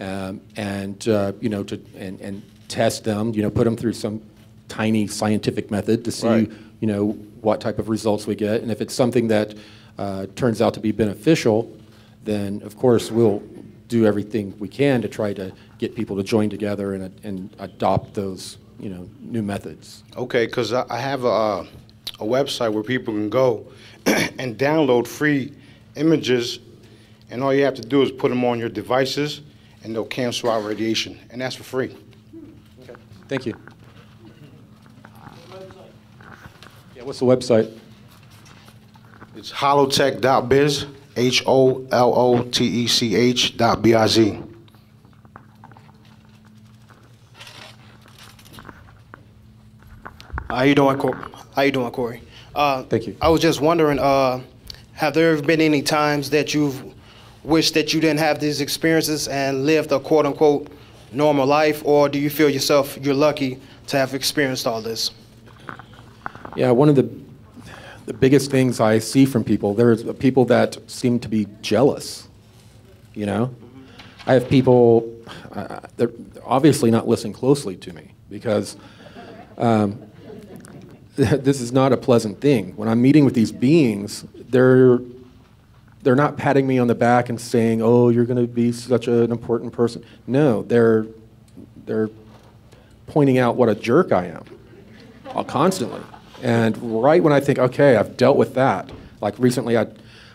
um, and uh, you know, to and, and test them. You know, put them through some tiny scientific method to see, Right. you know, what type of results we get. And if it's something that uh, turns out to be beneficial, then of course we'll do everything we can to try to get people to join together and, and adopt those, you know, new methods. Okay, because I have a, a website where people can go and download free images, and all you have to do is put them on your devices, and they'll cancel out radiation, and that's for free. Okay. Thank you. Yeah, what's the website? It's holotech.biz, H O L O T E C H dot B I Z. How you doing, Cor- How you doing, Corey? Uh, Thank you. I was just wondering, uh, have there ever been any times that you've wished that you didn't have these experiences and lived a quote unquote normal life, or do you feel yourself you're lucky to have experienced all this? Yeah, one of the the biggest things I see from people there's people that seem to be jealous. You know, I have people uh, they're obviously not listening closely to me because um, this is not a pleasant thing. When I'm meeting with these beings, they're they're not patting me on the back and saying, "Oh, you're going to be such an important person." No, they're they're pointing out what a jerk I am uh, constantly. And right when I think, okay, I've dealt with that, like recently I,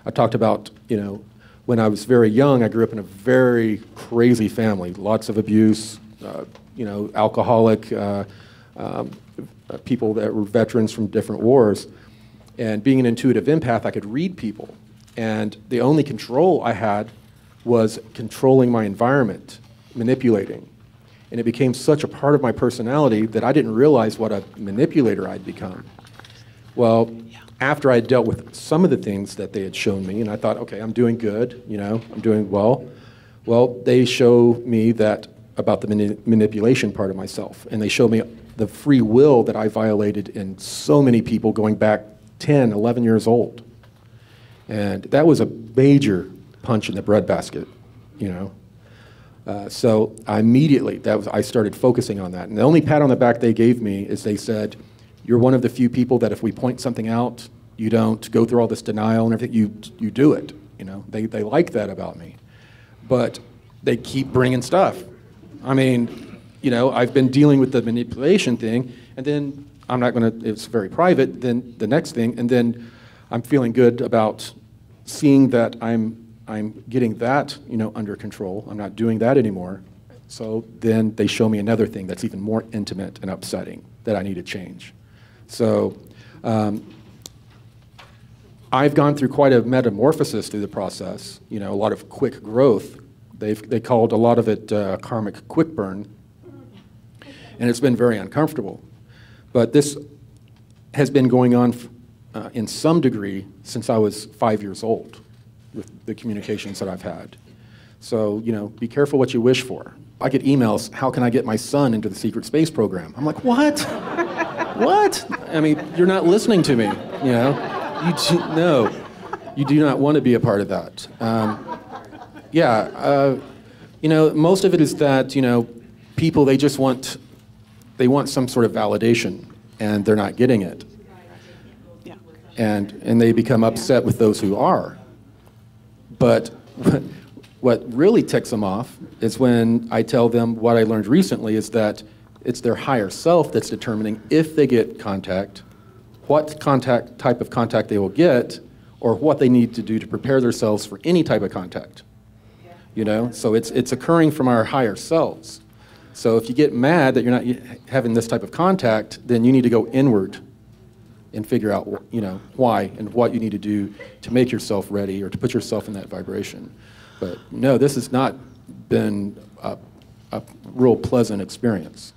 I talked about, you know, when I was very young, I grew up in a very crazy family, lots of abuse, uh, you know, alcoholic, uh, um, people that were veterans from different wars. And being an intuitive empath, I could read people. And the only control I had was controlling my environment, manipulating. And it became such a part of my personality that I didn't realize what a manipulator I'd become. Well, after I dealt with some of the things that they had shown me, and I thought, okay, I'm doing good, you know, I'm doing well. Well, they show me that about the mani- manipulation part of myself. And they show me the free will that I violated in so many people going back 10, 11 years old. And that was a major punch in the breadbasket, you know. Uh, so I immediately, that was, I started focusing on that. And the only pat on the back they gave me is they said, you're one of the few people that if we point something out, you don't go through all this denial and everything, you, you do it. You know, they, they like that about me. But they keep bringing stuff. I mean, you know, I've been dealing with the manipulation thing, and then I'm not going to, it's very private, then the next thing, and then I'm feeling good about seeing that I'm, I'm getting that, you know, under control. I'm not doing that anymore. So then they show me another thing that's even more intimate and upsetting that I need to change. So um, I've gone through quite a metamorphosis through the process, you know, a lot of quick growth. They've, they called a lot of it uh, karmic quick burn, and it's been very uncomfortable. But this has been going on uh, in some degree since I was five years old with the communications that I've had. So, you know, be careful what you wish for. I get emails, how can I get my son into the secret space program? I'm like, what? what? I mean, you're not listening to me, you know? You do, no, you do not want to be a part of that. Um, yeah, uh, you know, most of it is that, you know, people, they just want, they want some sort of validation, and they're not getting it. And, and they become upset with those who are. But what really ticks them off is when I tell them what I learned recently is that it's their higher self that's determining if they get contact, what contact type of contact they will get, or what they need to do to prepare themselves for any type of contact. You know, so it's it's occurring from our higher selves. So if you get mad that you're not having this type of contact, then you need to go inward and figure out you know why and what you need to do to make yourself ready or to put yourself in that vibration. But no, this has not been a, a real pleasant experience.